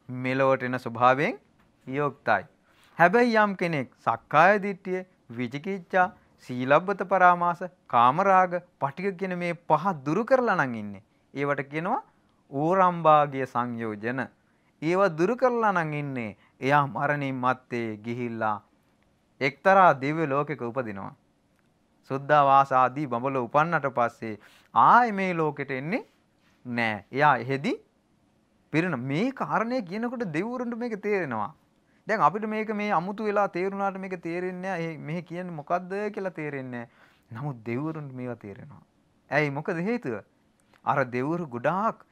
මෙලොවට එන ස්වභාවයෙන් යොක්තයි හැබැයි යම් කෙනෙක් සක්කාය දිට්ඨිය, විචිකිච්ඡා, සීලබ්බත පරාමාස, කාමරාග, පටික කියන මේ පහ දුරු කරලා නම් ඉන්නේ. ඒවට කියනවා ඌරම්භාගිය සංයෝජන. ඒව දුරු කරලා නම් ඉන්නේ. එයා මරණින් මත්තේ ගිහිල්ලා එක්තරා දිව්‍ය ලෝකයක උපදිනවා. සුද්ධාවාස ආදී බඹල උපන්නට පස්සේ ආයේ මේ ලෝකෙට එන්නේ නෑ. එයා එහෙදි පිරෙන මේ කාරණේ කියනකොට දෙවිවරුන්ට මේක තේරෙනවා. දැන් අපිට මේක මේ අමුතු වෙලා තේරුණාට මේක තේරෙන්නේ නැහැ. මෙහෙ කියන්නේ මොකද්ද කියලා තේරෙන්නේ නමුත් දෙවිවරුන්ට මේවා තේරෙනවා. ඇයි මොකද හේතුව? අර දෙවිවරු ගොඩාක්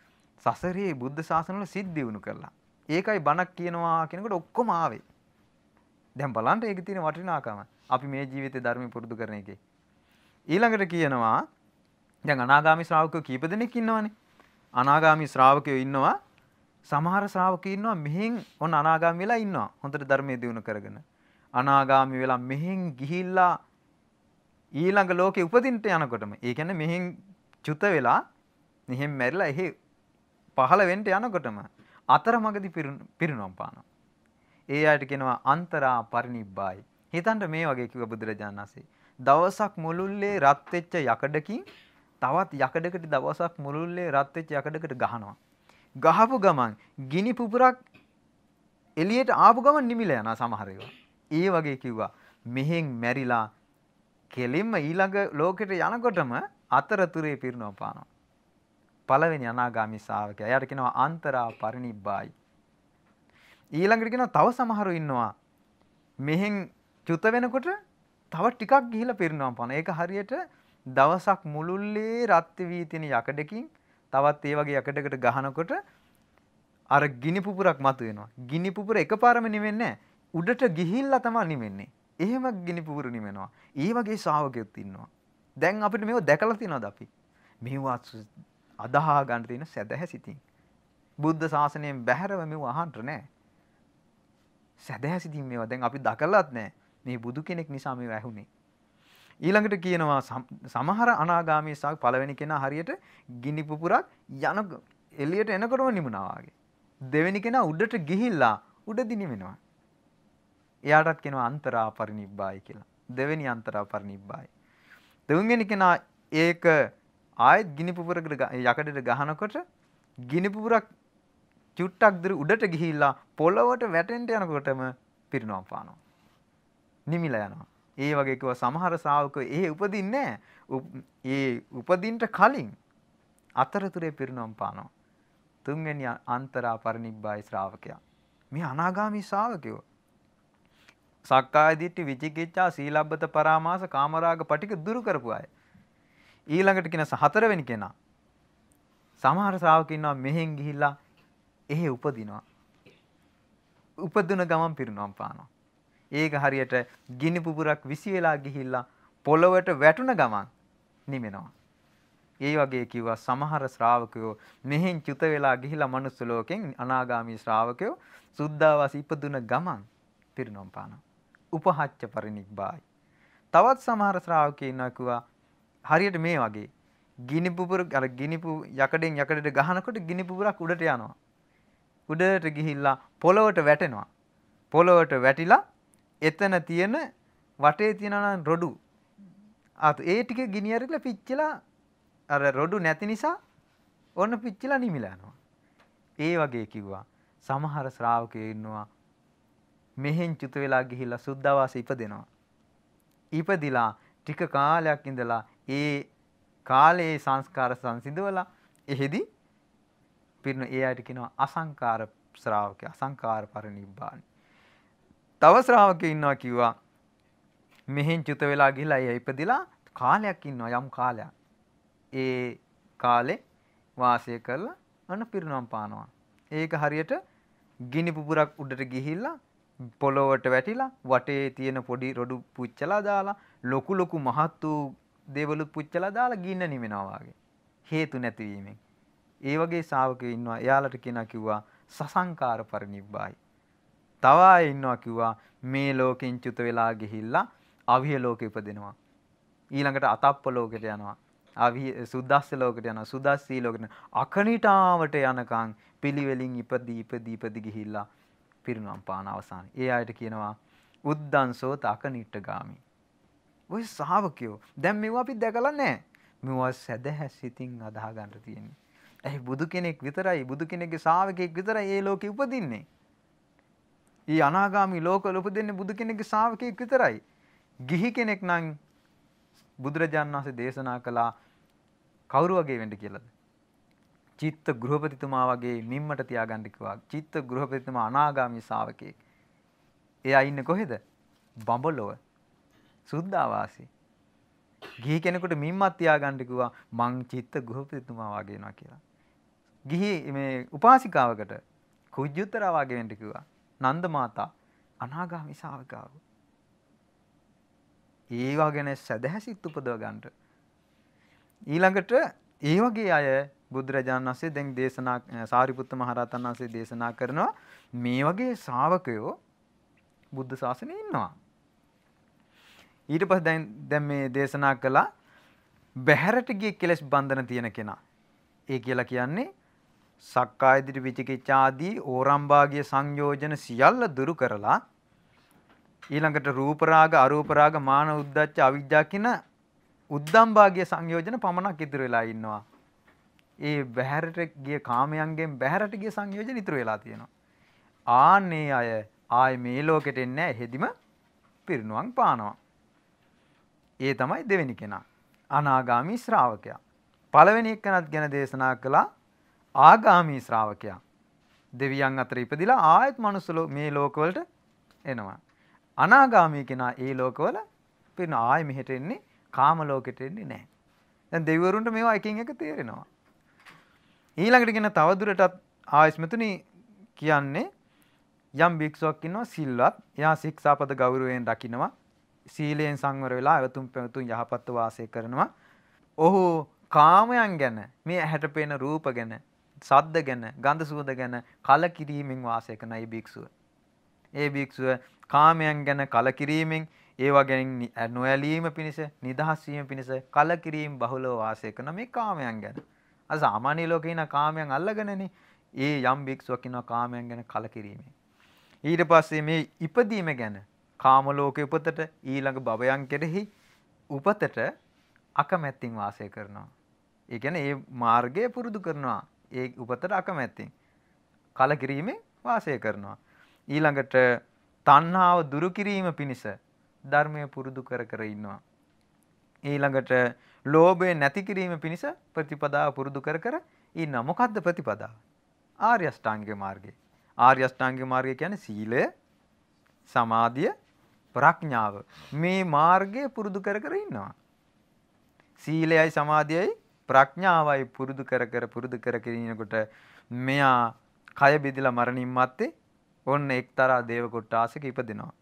සසරේ බුද්ධ ශාසනවල සිද්ධ දිනු කළා. ඒකයි බණක් කියනවා කියනකොට ඔක්කොම ආවේ. දැන් බලන්න ඒකේ තියෙන වටිනාකම. අපි මේ ජීවිතේ ධර්ම පුරුදු කරන එකේ. ඊළඟට කියනවා දැන් අනාගාමි ශ්‍රාවකයෝ කීප දෙනෙක් ඉන්නවනේ. අනාගාමි ශ්‍රාවකයෝ ඉන්නවා සමහර ශ්‍රාවකයෝ ඉන්නවා මෙහෙන් ඔන්න අනාගාමී වෙලා ඉන්නවා. හොඳට ධර්මයේ දිනු කරගෙන. අනාගාමී වෙලා මෙහෙන් ගිහිල්ලා ඊළඟ ලෝකේ උපදින්නට යනකොටම ඒ කියන්නේ මෙහෙන් චුත වෙලා මෙහෙන් මැරිලා එහි පහළ වෙන්න යනකොටම අතරමඟදී පිරිනොම් පානවා. ඒ අයට කියනවා අන්තරා පරිනිබ්බායි. හිතන්න මේ වගේ කිව්ව බුදුරජාණන් වහන්සේ. දවසක් මුළුල්ලේ රත් වෙච්ච යකඩකින් තවත් යකඩකට දවසක් මුළුල්ලේ රත් වෙච්ච යකඩකට ගහනවා. ගහපු ගමන් ගිනි පුපුරක් එළියට ආපු ගමන් නිමිලා යනවා සමහර ඒවා. ඒ වගේ කිව්වා මෙහෙන් මැරිලා කෙලින්ම ඊළඟ ලෝකෙට යනකොටම අතරතුරේ පිරිනව පානවා. පළවෙනි අනාගාමි ශ්‍රාවකයා. එයාට කියනවා අන්තරා පරිනිබ්බායි. ඊළඟට කියනවා තව සමහරු ඉන්නවා. මෙහෙන් චුත වෙනකොට තව ටිකක් ගිහිලා පිරිනව පානවා. ඒක හරියට දවසක් මුළුල්ලේ රත් වී තියෙන යකඩකින් තවත් ඒ වගේ යකඩකට ගහනකොට අර ගිනි පුපුරක් මතුවෙනවා. ගිනි පුපුර එකපාරම නිවෙන්නේ උඩට ගිහිල්ලා තමයි නිවෙන්නේ. එහෙම ගිනි පුපුර නිවෙනවා. ඒ වගේ ශ්‍රාවකයොත් ඉන්නවා. දැන් අපිට මේව දැකලා තියෙනවද අපි? මේවා අදහා ගන්න තියෙන සැදැහැ සිතින්. බුද්ධ ශාසනයෙන් බැහැරව මේව අහන්න නෑ. සැදැහැ සිතින් මේවා දැන් අපි දකලත් නෑ. මේ බුදු කෙනෙක් නිසා මේව ඇහුනේ. ඊළඟට කියනවා සමහර අනාගාමී ශාක පළවෙනි කෙනා හරියට ගිනි පුපුරක් යන එළියට එනකොටම නිමුණා වගේ. දෙවෙනි කෙනා උඩට ගිහිල්ලා උඩදී නිවෙනවා. එයාටත් කියනවා අන්තරා පරිනිබ්බායි කියලා. දෙවෙනි අන්තරා පරිනිබ්බායි. දෙවෙනි කෙනා ඒක ආයෙත් ගිනි පුපුරකට යකඩට ගහනකොට ගිනි පුපුරක් චුට්ටක් දුර උඩට ගිහිල්ලා පොළවට වැටෙන්න යනකොටම පිරිනවම් පානවා. නිමිලා යනවා. ඒ වගේ කිව්වා සමහර ශ්‍රාවකයෝ ඒ උපදින්නේ ඒ උපදින්න කලින් අතරතුරේ පිරිනොම් පානවා. තුන්වෙනි අන්තරා පරිනිබ්බායි ශ්‍රාවකයා. මේ අනාගාමී ශ්‍රාවකයෝ. සක්කාය දිට්ඨි විචිකිච්ඡා සීලබ්බත පරාමාස කාමරාග පටික දුරු කරපු අය. ඊළඟට කියන හතරවෙනි කෙනා. සමහර ශ්‍රාවකයෝ ඉන්නවා මෙහෙන් ගිහිල්ලා එහෙ උපදිනවා. උපදුන ගමන් පිරිනොම් පානවා. ඒක හරියට ගිනි පුපුරක් විසි වෙලා ගිහිල්ලා පොළොවට වැටුණ ගමන් නිමෙනවා. ඒ වගේ කිව්වා සමහර ශ්‍රාවකයෝ මෙහෙන් චුත වෙලා ගිහිලා මනුස්ස ලෝකෙන් අනාගාමී ශ්‍රාවකයෝ සුද්ධාවාස ඉපදුන ගමන් පිරිනොම් පානවා. උපහච්ච පරිනිබ්බායි. තවත් සමහර ශ්‍රාවකයෝ ඉන්නවා කිව්වා හරියට මේ වගේ ගිනි පුපුර අර ගිනි යකඩෙන් යකඩට ගහනකොට ගිනි පුපුරක් උඩට යනවා. උඩට ගිහිල්ලා පොළොවට වැටෙනවා. පොළොවට වැටිලා එතන තියෙන වටේ තියෙන රොඩු අත ඒ ටික ගිනි අරගෙන පිච්චිලා අර රොඩු නැති නිසා ඔන්න පිච්චිලා නිමිලා යනවා. ඒ වගේ කිව්වා. සමහර ශ්‍රාවකයෝ ඉන්නවා මෙහෙන් චුත වෙලා ගිහිල්ලා සුද්ධවාස ඉපදෙනවා. ඉපදිලා ටික කාලයක් ඉඳලා ඒ කාලයේ සංස්කාර සංසිඳවලා එහෙදි පිරින ඒ අයට කියනවා අසංකාර ශ්‍රාවකය අසංකාර පරිනිබ්බාන. තව ශ්‍රාවකයෝ ඉන්නවා කිව්වා මෙහෙන් චුත වෙලා ගිහිලා ඒ ඉපදිලා කාලයක් ඉන්නවා යම් කාලයක්. ඒ කාලේ වාසය කරලා අන්න පිරිනොම් පානවා. ඒක හරියට ගිනි පුපුරක් උඩට ගිහිල්ලා පොළොවට වැටිලා වටේ තියෙන පොඩි රොඩු පුච්චලා දාලා ලොකු ලොකු මහත් වූ දේවලුත් පුච්චලා දාලා ගින්න නිවෙනවා වගේ. හේතු නැතිවීමෙන්. ඒ වගේ ශාවකයෝ ඉන්නවා. එයාලට කෙනා කිව්වා සසංකාර පරිනිබ්බායි. තව අය ඉන්නවා කිව්වා මේ ලෝකෙන් චුත වෙලා ගිහිල්ලා අවිය ලෝකෙ ඉපදෙනවා. ඊළඟට අතප්ප ලෝකෙට යනවා. අවි සුද්දස්ස ලෝකෙට යනවා. සුදස්සී ලෝකෙට අකනිටාවට යනකම් පිළිවෙලින් ඉපදී ඉපදී ඉපදී ගිහිල්ලා පිරිනවම් පාන අවසානයේ. ඒ අයට කියනවා උද්දන්සෝත අකනිට්ඨගාමි. ඔය ශ්‍රාවකයෝ දැන් මේව අපි දැකලා නැහැ. මේව සැදැහැසිතින් අදාහ ගන්න තියෙන්නේ. ඇයි බුදු කෙනෙක් විතරයි බුදු කෙනෙක්ගේ ශ්‍රාවකෙක් විතරයි මේ ලෝකෙ උපදින්නේ. ඊ අනාගාමි ලෝකවල උපදින්නේ බුදු කෙනෙක්ගේ ශ්‍රාවකෙක් විතරයි. ගිහි කෙනෙක් නම් බුදුරජාණන් වහන්සේ දේශනා කළා කවුරු වගේ වෙන්න කියලාද? චිත්ත ගෘහපතිතුමා වගේ මිම්මට තියාගන්න කිව්වා. චිත්ත ගෘහපතිතුමා අනාගාමී ශාවකෙක්. එයා ඉන්නේ කොහෙද? බඹලොව. සුද්ධාවාසී. ගිහි කෙනෙකුට මිම්මත් තියාගන්න කිව්වා මං චිත්ත ගෘහපතිතුමා වගේ වෙනවා කියලා. ගිහි මේ උපාසිකාවකට කුජ්ජුත්තරා වගේ වෙන්න කිව්වා. නන්ද මාතා අනාගාමී ශාවකාව. ඒවා ගැන සැදැහැසිත් උපදව ගන්නට. ඊළඟට ඒ වගේ අය බුදුරජාණන් වහන්සේ දැන් දේශනා සාරිපුත්ත මහරහතන් වහන්සේ දේශනා කරනවා මේ වගේ ශ්‍රාවකයෝ බුද්ධ ශාසනයේ ඉන්නවා. ඊට පස්සේ දැන් දැන් මේ දේශනා කළා බහැරට ගිය කෙලස් බන්ධන තියෙන කෙනා. ඒ කියලා කියන්නේ සක්කාය දිට්ඨි විචිකිච්ඡා ආදී ඕරම්භාගිය සංයෝජන සියල්ල දුරු කරලා ඊළඟට රූප රාග අරූප රාග මාන උද්දච්ච අවිජ්ජා කියන උද්දම්භාගිය සංයෝජන පමණක් ඉතුරු වෙලා ඉන්නවා. ඒ බහැරට ගිය කාමයන්ගෙන් බහැරට ගිය සංයෝජන ඉතුරු වෙලා තියෙනවා. ආන්නේ අය ආය මේ ලෝකෙට එන්නේ එහෙදිම පිරිනුවම් පානවා. ඒ තමයි දෙවෙනි කෙනා. අනාගාමී ශ්‍රාවකයා. පළවෙනි එක්කනත් ගැන දේශනා කළා ආගාමී ශ්‍රාවකයා. දෙවියන් අතර ඉපදිලා ආයෙත් මනුස්ස මේ ලෝකවලට එනවා. අනාගාමී කෙනා ඒ ලෝකවල පිරින ආයෙ මෙහෙට එන්නේ කාම ලෝකෙට එන්නේ නැහැ. දැන් දෙවිවරුන්ට මේවා එකින් එක තේරෙනවා. ඊළඟට කියන තවදුරටත් ආයස්මතුනි කියන්නේ යම් භික්ෂුවක් ඉන්නවා සිල්වත් එයා ශික්ෂාපද ගෞරවයෙන් රකින්නවා සීලයෙන් සංවර වෙලා අවතුම් පැවතුම් යහපත් වාසය කරනවා. ඔහු කාමයන් ගැන මේ ඇහැට පේන රූප ගැන සද්ද ගැන ගන්ධ සුවඳ ගැන කලකිරීමෙන් වාසය කරන ඒ භික්ෂුව. ඒ භික්ෂුව කාමයන් ගැන කලකිරීමෙන් ඒවා ගැන නොඇලීම පිණිස නිදහස් වීම පිණිස කලකිරීම බහුලව වාසය කරන මේ කාමයන් ගැන. අද සාමාන්‍ය ලෝකේ ඉන්න කාමයන් අල්ලගෙනනේ ඒ යම් භික්ෂුවක් ඉන්නවා කාමයන් ගැන කලකිරීමේ. ඊට පස්සේ මේ ඉපදීම ගැන කාම ලෝකේ උපතට ඊළඟ භවයන් කෙරෙහි උපතට අකමැත්තින් වාසය කරනවා. ඒ කියන්නේ ඒ මාර්ගය පුරුදු කරනවා. ඒ උපතට අකමැත්තින්. කලකිරීමේ වාසය කරනවා. ඊළඟට තණ්හාව දුරු කිරීම පිණිස ධර්මය පුරුදු කර කර ඉන්නවා. ඊළඟට ලෝභය නැති කිරීම පිණිස ප්‍රතිපදාව පුරුදු කර කර ඉන්න මොකද්ද ප්‍රතිපදාව? ආර්ය අෂ්ටාංගික මාර්ගය. ආර්ය අෂ්ටාංගික මාර්ගය කියන්නේ සීලය, සමාධිය, ප්‍රඥාව. මේ මාර්ගය පුරුදු කර කර ඉන්නවා. සීලයයි සමාධියයි ප්‍රඥාවයි පුරුදු කර කර පුරුදු කර කර ඉනකොට මෙයා කය බෙදලා මරණින් මත්තේ ඔන්න එක්තරා දේව කොටාසක ඉපදිනවා.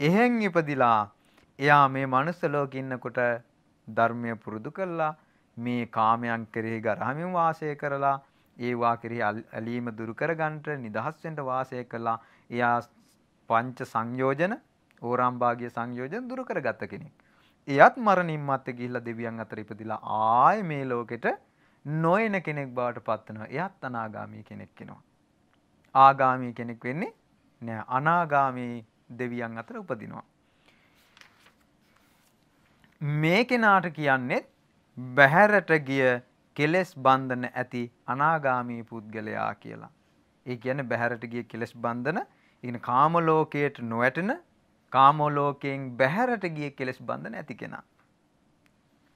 එහෙන් ඉපදිලා එයා මේ මනුස්ස ලෝකෙ ඉන්නකොට ධර්මය පුරුදු කළා මේ කාමයන් කෙරෙහි ගරහමින් වාසය කරලා ඒවා කෙරෙහි ඇලීම දුරු කරගන්නට නිදහස් වෙන්න වාසය කළා එයා පංච සංයෝජන ඕරාම්භාගිය සංයෝජන දුරු කරගත්ත කෙනෙක්. එයත් මරණින් මත්තේ ගිහිල්ලා දෙවියන් අතර ඉපදිලා ආයේ මේ ලෝකෙට නොයන කෙනෙක් බවට පත් වෙනවා. එයත් අනාගාමී කෙනෙක් වෙනවා. ආගාමී කෙනෙක් වෙන්නේ නෑ අනාගාමී දෙවියන් අතර උපදිනවා. මේ කෙනාට කියන්නේ බැහැරට ගිය කෙලෙස් බන්ධන ඇති අනාගාමී පුද්ගලයා කියලා. ඒ කියන්නේ බැහැරට ගිය කෙලෙස් බන්ධන, ඉගෙන කාම ලෝකයට නොවැටෙන කාම ලෝකයෙන් බැහැරට ගිය කෙලෙස් බන්ධන ඇති කෙනා.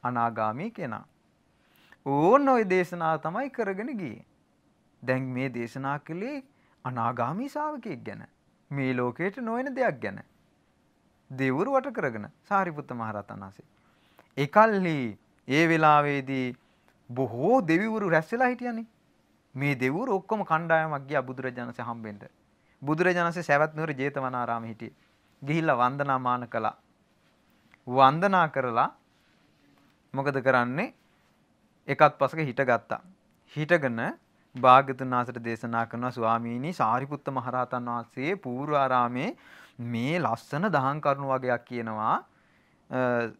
අනාගාමී කෙනා. ඕන ඔය දේශනාව තමයි කරගෙන ගියේ. දැන් මේ දේශනා කළේ අනාගාමී ශාවකයෙක් ගැන. මේ ලෝකයට නොවන දෙයක් ගැන. දෙවරු වට කරගෙන සාරිපුත්ත මහරහතන් වහන්සේ. එකල්හි ඒ වෙලාවේදී බොහෝ දෙවිවරු රැස් වෙලා හිටියනේ. මේ දෙවිවරු ඔක්කොම කණ්ඩායමක් ගියා බුදුරජාණන්සේ හම්බෙන්න. බුදුරජාණන්සේ සවැත් නුවර ජේතවනාරාමේ හිටියේ. ගිහිල්ලා වන්දනාමාන කළා. වන්දනා කරලා මොකද කරන්නේ? එකත් පසක හිටගත්තා. හිටගෙන භාග්‍යතුන් වහන්සේට දේශනා කරනවා ස්වාමීනි සාරිපුත්ත මහරහතන් වහන්සේ පූර්වාරාමේ මේ ලස්සන දහම් කරුණු වගේක් කියනවා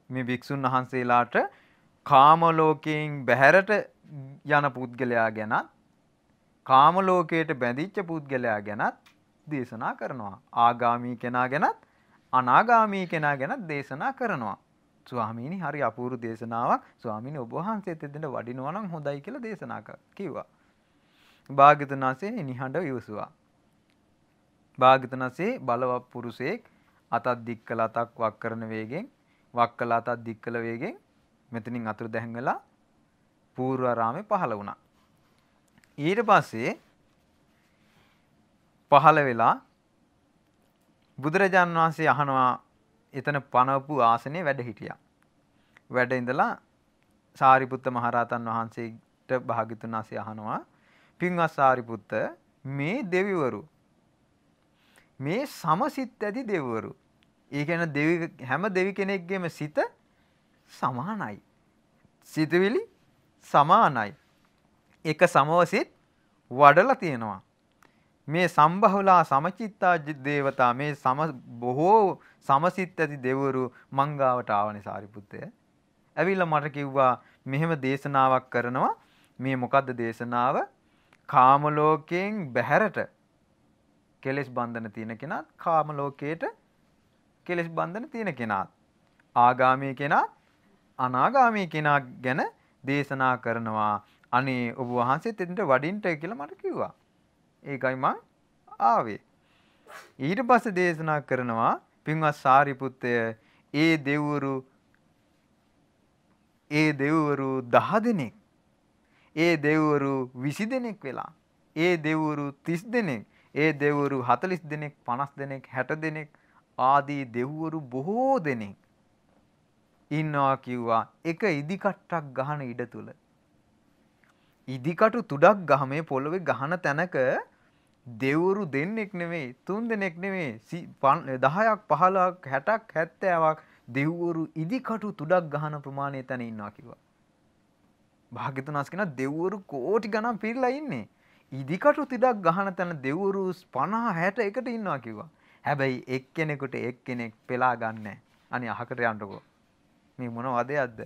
මේ භික්ෂුන් වහන්සේලාට කාම ලෝකයෙන් බැහැරට යන පුද්ගලයා ගැනත් කාම ලෝකයට බැඳිච්ච පුද්ගලයා ගැනත් දේශනා කරනවා ආගාමී කෙනා ගැනත් අනාගාමී කෙනා ගැනත් දේශනා කරනවා ස්වාමීනි හරි අපූර්ව දේශනාවක් ස්වාමීනි ඔබ වහන්සේත් එදෙන්න වඩිනවා නම් හොඳයි කියලා දේශනා කිව්වා. භාග්‍යතුන් වහන්සේ නිහඬව ඉවසුවා. භාග්‍යතුන් වහන්සේ බලවත් පුරුෂයෙක් අතක් දික් කළ අතක් වක් කරන වේගෙන් වක් කළ අතක් දික් කළ වේගෙන් මෙතනින් අතුරු දැහැන් වෙලා පූර්වාරාමේ පහළ වුණා. ඊට පස්සේ පහළ වෙලා බුදුරජාන් වහන්සේ අහනවා එතන පනවපු ආසනේ වැඩ හිටියා. වැඩ ඉඳලා සාරිපුත්ත මහරහතන් වහන්සේට භාග්‍යතුන් වහන්සේ අහනවා පින්වත් සාරිපුත්ත මේ දෙවිවරු මේ සමසිත ඇති දෙවිවරු. ඒ කියන්නේ දෙවි හැම දෙවි කෙනෙක්ගේම සිත සමානයි. සිතවිලි සමානයි. එක සමව සිත් වඩලා තියෙනවා. මේ සම්බහුලා සමචිත්තා දේවතා මේ සම බොහෝ සමසිත් ඇති දෙවරු මංගාවට ආවනේ සාරිපුත්තය. ඇවිල්ලා මට කිව්වා මෙහෙම දේශනාවක් කරනවා. මේ මොකද්ද දේශනාව? කාම ලෝකයෙන් බැහැරට කෙලෙස් බන්ධන තියෙන කෙනාත් කාම ලෝකයට කෙලෙස් බන්ධන තියෙන කෙනාත් ආගාමී කෙනා අනාගාමී කෙනා ගැන දේශනා කරනවා අනේ ඔබ වහන්සේත් එතනට වඩින්ට කියලා මට කිව්වා. ඒකයි මං ආවේ. ඊට පස්සේ දේශනා කරනවා පින්වත් සාරිපුත්තය ඒ දෙව්වරු ඒ දෙව්වරු 10 දෙනෙක්. ඒ දෙව්වරු 20 දෙනෙක් වෙලා. ඒ දෙව්වරු 30 දෙනෙක්. ඒ දෙව්වරු 40 දෙනෙක් 50 දෙනෙක් 60 දෙනෙක් ආදී දෙව්වරු බොහෝ දෙනෙක්. ඉන්නවා කිව්වා එක ඉදිකට්ටක් ගහන ඉඩ තුල ඉදිකටු තුඩක් ගහමේ පොළවේ ගහන තැනක දෙවුරු දෙන්නෙක් නෙවෙයි තුන් දෙනෙක් නෙවෙයි 10ක් 15ක් 60ක් 70ක් දෙව්වරු ඉදිකටු තුඩක් ගහන ප්‍රමාණය තැන ඉන්නවා කිව්වා. භාග්‍යතුන් වහන්සේ කියන දෙව්වරු කෝටි ගණන් පිරලා ඉන්නේ. ඉදිකටු තිඩක් ගහන තැන දෙව්වරු 50 60 එකට ඉන්නවා කිව්වා. හැබැයි එක්කෙනෙකුට එක්කෙනෙක් පෙලා ගන්නෑ. අනේ අහකට යන්නකෝ. මේ මොන වදයක්ද?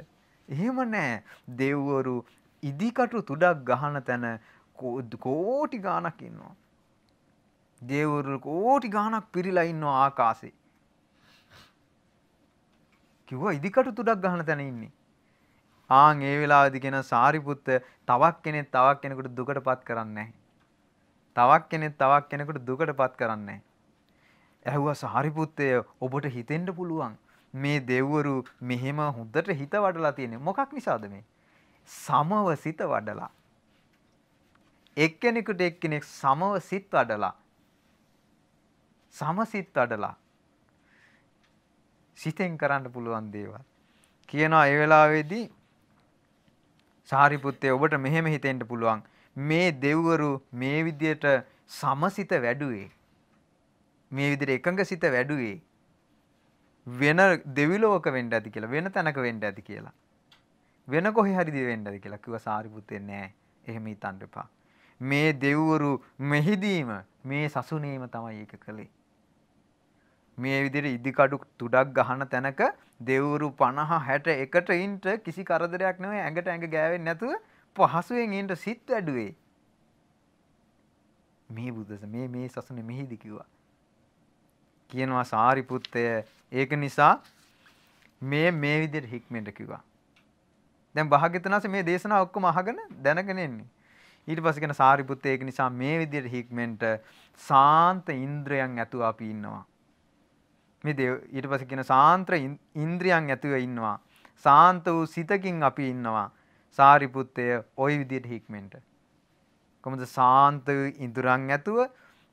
එහෙම නෑ. දෙව්වරු ඉදිකටු තුඩක් ගහන තැන කෝටි ගාණක් ඉන්නවා. දේවරු කෝටි ගාණක් පිරීලා ඉන්නවා ආකාශේ. කිව්වා ඉදිකටු තුඩක් ගහන තැන ඉන්නේ. ආන් ඒ වෙලාවේදී කියන සාරිපුත්ත තවක් කෙනෙක් තවක් කෙනෙකුට දුකටපත් කරන්නේ තවක් කෙනෙක් තවක් කෙනෙකුට දුකටපත් කරන්නේ ඇහුවා සාරිපුත්තය ඔබට හිතෙන්න පුළුවන්. මේ දෙව්වරු මෙහෙම හොඳට හිත වඩලා තියෙන්නේ. මොකක් නිසාද මේ? සමව සිත වඩලා. එක්කෙනෙකුට එක්කෙනෙක් සමව සිත් වඩලා. සමසිත වඩලා සිතෙන් කරන්න පුළුවන් දේවල්. කියනවා ඒ වෙලාවේදී සාරිපුත්තේ ඔබට මෙහෙම හිතෙන්න පුළුවන්. මේ දෙව්වරු මේ විදියට සමසිත වැඩුවේ. මේ විදිහට එකඟ සිත වැඩුවේ. වෙන දෙවිලෝක වෙන්න ඇති කියලා වෙන තැනක වෙන්න ඇති කියලා. වෙන කොහේ හරි දෙ වෙන්න ඇති කියලා කිව්වා සාරිපුත්තේ නෑ එහෙම හිතන්න එපා. මේ දෙව්වරු මෙහිදීම මේ සසුනේම තමයි ඒක කළේ. මේ විදිහට ඉදිකඩු තුඩක් ගහන තැනක දෙවුරු 50 60 එකට ඉන්න කිසි කරදරයක් නෙවෙයි ඇඟට ඇඟ ගෑවෙන්නේ නැතුව පහසුවෙන් ඉන්න සිත් වැඩුවේ මේ බුද්දස මේ මේ සසුනේ මෙහිදි කිව්වා කියනවා සාරිපුත්තය ඒක නිසා මේ මේ විදිහට හික්මෙන්ට කිව්වා. දැන් භාග්‍යතුනාසේ මේ දේශනාව ඔක්කොම අහගෙන දැනගෙන ඉන්නේ. ඊට පස්සේ කියන සාරිපුත්ත ඒක නිසා මේ විදිහට හික්මෙන්ට සාන්ත ඉන්ද්‍රයන් ඇතුව අපි ඉන්නවා. මේ ඊට පස්සේ කියන සාන්ත්‍ර ඉන්ද්‍රියන් ඇතුව ඉන්නවා. සාන්ත වූ සිතකින් අපි ඉන්නවා. සාරිපුත්තය ওই විදිහට හික්මෙන්ට. කොහොමද සාන්ත ඉඳුරන් ඇතුව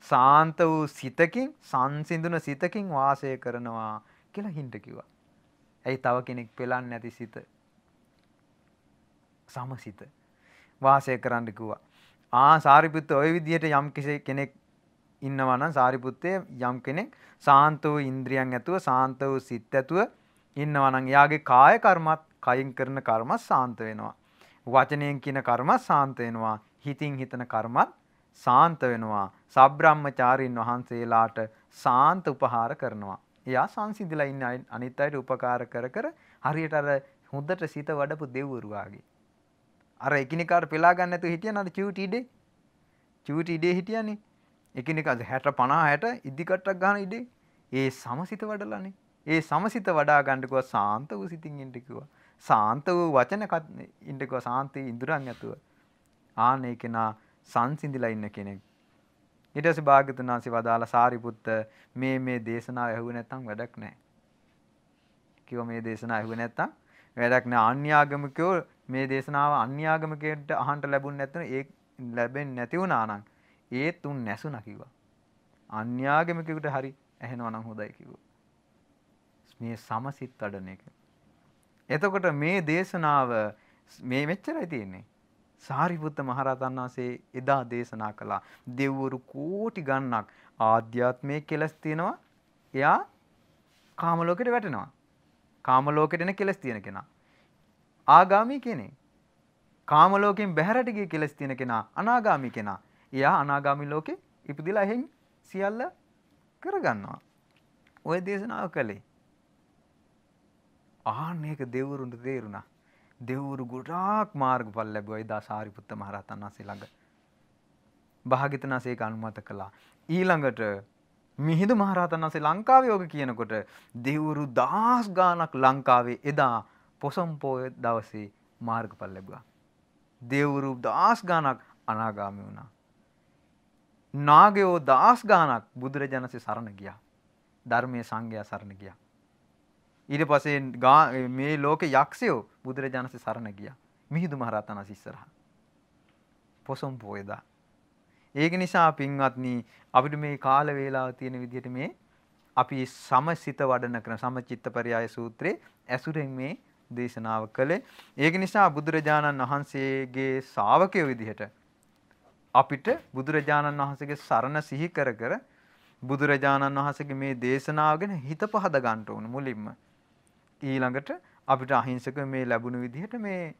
සාන්ත වූ සිතකින් සංසිඳුන සිතකින් වාසය කරනවා කියලා හින්ට කිව්වා. ඇයි තව කෙනෙක් පෙලන්නේ නැති සිත? සමසිත. වාසය කරන්න කිව්වා. ආ සාරිපුත්ත ওই විදිහට යම් කෙනෙක් ඉන්නවා නම් සාරිපුත්තේ යම් කෙනෙක් සාන්ත වූ ඉන්ද්‍රියන් ඇතුව සාන්ත වූ සිත් ඇතුව ඉන්නවා නම් එයාගේ කාය කර්මත් කයින් කරන කර්මත් සාන්ත වෙනවා. වචනයෙන් කියන කර්මත් සාන්ත වෙනවා. හිතින් හිතන කර්මත් සාන්ත වෙනවා. සබ්‍රාහ්මචාරින් වහන්සේලාට සාන්ත උපහාර කරනවා. එයා සංසිඳිලා ඉන්න අනිත් අයට උපකාර කර කර හරියට අර හොඳට සිත වඩපු දෙව්වරු වාගේ. අර එකිනෙකාට පෙලා ගන්න නැතුව හිටියන අර චූටි ඉඩේ. චූටි ඉඩේ හිටියනේ. එකිනෙකා 60 50 60 ඉදි කට්ටක් ගන්න ඉඩේ. ඒ සමසිත වඩලානේ. ඒ සමසිත වඩා ගන්න කිව්වා සාන්ත වූ සිතින් ඉන්න කිව්වා. සාන්ත වූ වචන ඉන්න කිව්වා සාන්තී ඉඳුරන් ඇතුව. ආන ඒකේනා සංසිඳිලා ඉන්න කෙනෙක්. ඊට පස්සේ භාග්‍යතුන් වහන්සේ වදාලා සාරිපුත්ත මේ මේ දේශනාව ඇහුවේ නැත්නම් වැඩක් නැහැ. කිව්වා මේ දේශනාව ඇහුවේ නැත්නම් වැඩක් නැහැ. අන්‍යාගමිකයෝ මේ දේශනාව අන්‍යාගමිකයන්ට අහන්න ලැබුණ නැත්නම් ඒ ලැබෙන්නේ නැති වුණා නම් ඒත් උන් නැසුණා කිව්වා. අන්‍යාගමිකයෙකුට හරි ඇහෙනවා නම් හොඳයි කිව්වා. මේ සමසිත වඩන එක. එතකොට මේ දේශනාව මේ මෙච්චරයි තියෙන්නේ. සාරිපුත්ත මහරහතන් වහන්සේ එදා දේශනා කළා. දෙව්වරු කෝටි ගණනක් ආධ්‍යාත්මයේ කෙලස් තියෙනවා. එයා කාම ලෝකෙට වැටෙනවා. කාම ලෝකෙට එන කෙලස් තියෙන කෙනා. ආගාමී කෙනෙක්. කාම ලෝකෙන් බැහැරට ගිය කෙලස් තියෙන කෙනා අනාගාමී කෙනා. එයා අනාගාමී ලෝකේ ඉපදිලා එහෙන් සියල්ල කරගන්නවා. ඔය දේශනාව කළේ. ආන්න ඒක දෙවුරුන්ට තේරුණා. දෙව්වරු ගොඩාක් මාර්ගඵල ලැබුවා එදා සාරිපුත්ත මහරහතන් වහන්සේ ළඟ. භාග්‍යවතුන් ඒක අනුමත කළා. ඊළඟට මිහිඳු මහරහතන් වහන්සේ ලංකාවේ යෝග කියනකොට දෙව්වරු දහස් ගාණක් ලංකාවේ එදා පොසොන් පොය දවසේ මාර්ගඵල ලැබුවා. දෙව්වරු දහස් ගාණක් අනාගාමී වුණා. නාගයෝ දහස් ගාණක් බුදුරජාණන්සේ සරණ ගියා. ධර්මයේ සංඝයා සරණ ගියා. ඊට පස්සේ මේ ලෝකේ යක්ෂයෝ බුදුරජාණන්සේ සරණ ගියා. මිහිඳු මහරහතන් වහන්සේ ඉස්සරහා. පොසොන් පොයදා. ඒක නිසා පින්වත්නි අපිට මේ කාල වේලාව තියෙන විදිහට මේ අපි සමසිත වඩන කරන සමචිත්තපරයය සූත්‍රයේ ඇසුරෙන් මේ දේශනාව කළේ. ඒක නිසා බුදුරජාණන් වහන්සේගේ ශාවකයෝ විදිහට අපිට බුදුරජාණන් වහන්සේගේ සරණ සිහි කර කර බුදුරජාණන් වහන්සේගේ මේ දේශනාව ගැන හිත පහද ගන්න ඕන මුලින්ම. ඊළඟට අපිට අහිංසක මේ ලැබුණු විදිහට මේ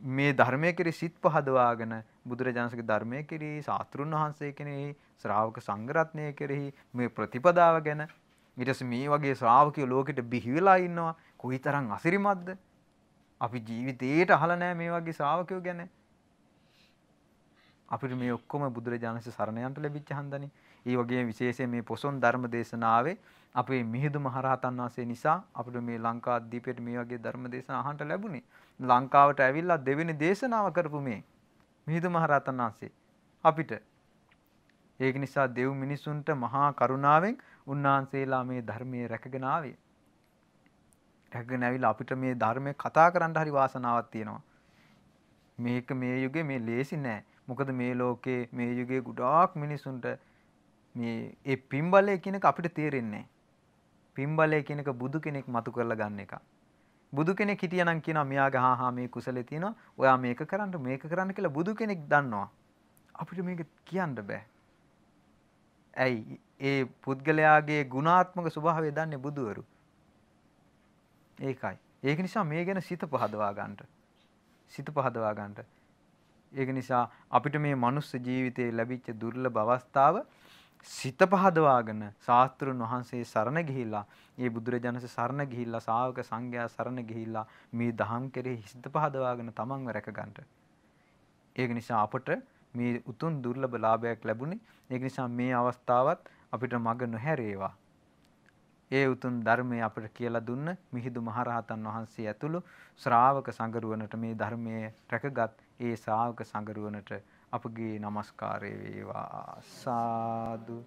මේ ධර්මයේ කෙරෙහි සිත් පහදවාගෙන බුදුරජාණන්සේගේ ධර්මයේ කෙරෙහි සාත්‍රුන් වහන්සේ කෙරෙහි ශ්‍රාවක සංඝරත්නය කෙරෙහි මේ ප්‍රතිපදාව ගැන. ඊට පස්සේ මේ වගේ ශ්‍රාවකයෝ ලෝකෙට බිහි වෙලා ඉන්නවා. කොයිතරම් අසිරිමත්ද? අපි ජීවිතේට අහලා නැහැ මේ වගේ ශ්‍රාවකයෝ ගැන. අපිට මේ ඔක්කොම බුදුරජාණන්සේ සරණ යන්න ලැබිච්ච හන්දනේ. ඒ වගේම විශේෂයෙන් මේ පොසොන් ධර්ම දේශනාවේ අපේ මිහිඳු මහරහතන් වහන්සේ නිසා අපිට මේ ලංකාද්වීපයට මේ වගේ ධර්ම දේශනා අහන්න ලැබුණේ. ලංකාවට ඇවිල්ලා දෙවෙනි දේශනාව කරපු මේ මිහිඳු මහරහතන් වහන්සේ අපිට ඒක නිසා දෙව් මිනිසුන්ට මහා කරුණාවෙන් උන්වහන්සේලා මේ ධර්මයේ රැකගෙන ආවේ. රැකගෙන ඇවිල්ලා අපිට මේ ධර්මයේ කතා කරන්න හරි වාසනාවක් තියෙනවා. මේක මේ යුගේ මේ ලේසි නෑ. මොකද මේ ලෝකේ මේ යුගයේ ගොඩාක් මිනිසුන්ට මේ ඒ පින්බලය කියන එක අපිට තේරෙන්නේ නෑ. පින්බලය කියන එක බුදු කෙනෙක් මතු කරලා ගන්න එක. බුදු කෙනෙක් හිටියනම් කියනවා මෙයාගේ හා හා මේ කුසලේ තියෙනවා. ඔයා මේක කරන්න මේක කරන්න කියලා බුදු කෙනෙක් දන්නවා. අපිට මේක කියන්න බෑ. ඇයි ඒ පුද්ගලයාගේ ගුණාත්මක ස්වභාවය දන්නේ බුදුවරු. ඒකයි. ඒක නිසා මේ ගැන සිත පහදවා ගන්නට. සිත පහදවා ගන්නට. ඒක නිසා අපිට මේ මනුස්ස ජීවිතේ ලැබිච්ච දුර්ලභ අවස්ථාව සිත පහදවාගෙන ශාස්ත්‍රුන් වහන්සේ සරණ ගිහිල්ලා ඒ බුදුරජාණන්සේ සරණ ගිහිල්ලා ශාවක සංඝයා සරණ ගිහිල්ලා මේ දහම් කෙරෙහි සිත පහදවාගෙන තමන්ව රැක ගන්නට. ඒක නිසා අපට මේ උතුම් දුර්ලභ ලාභයක් ලැබුණේ. ඒක නිසා මේ අවස්ථාවත් අපිට මග නොහැරේවා. ඒ උතුම් ධර්මය අපට කියලා දුන්න මිහිඳු මහරහතන් වහන්සේ ඇතුළු ශ්‍රාවක සංගරුවනට මේ ධර්මයේ රැකගත් ඒ ශ්‍රාවක සංගරුවනට අපගේ নমස්කාරය වේවා. සාදු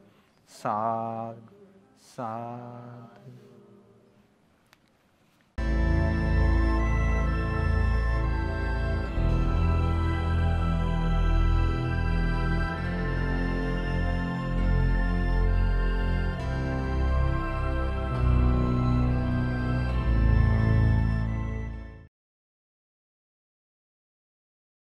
සාදු සාදු.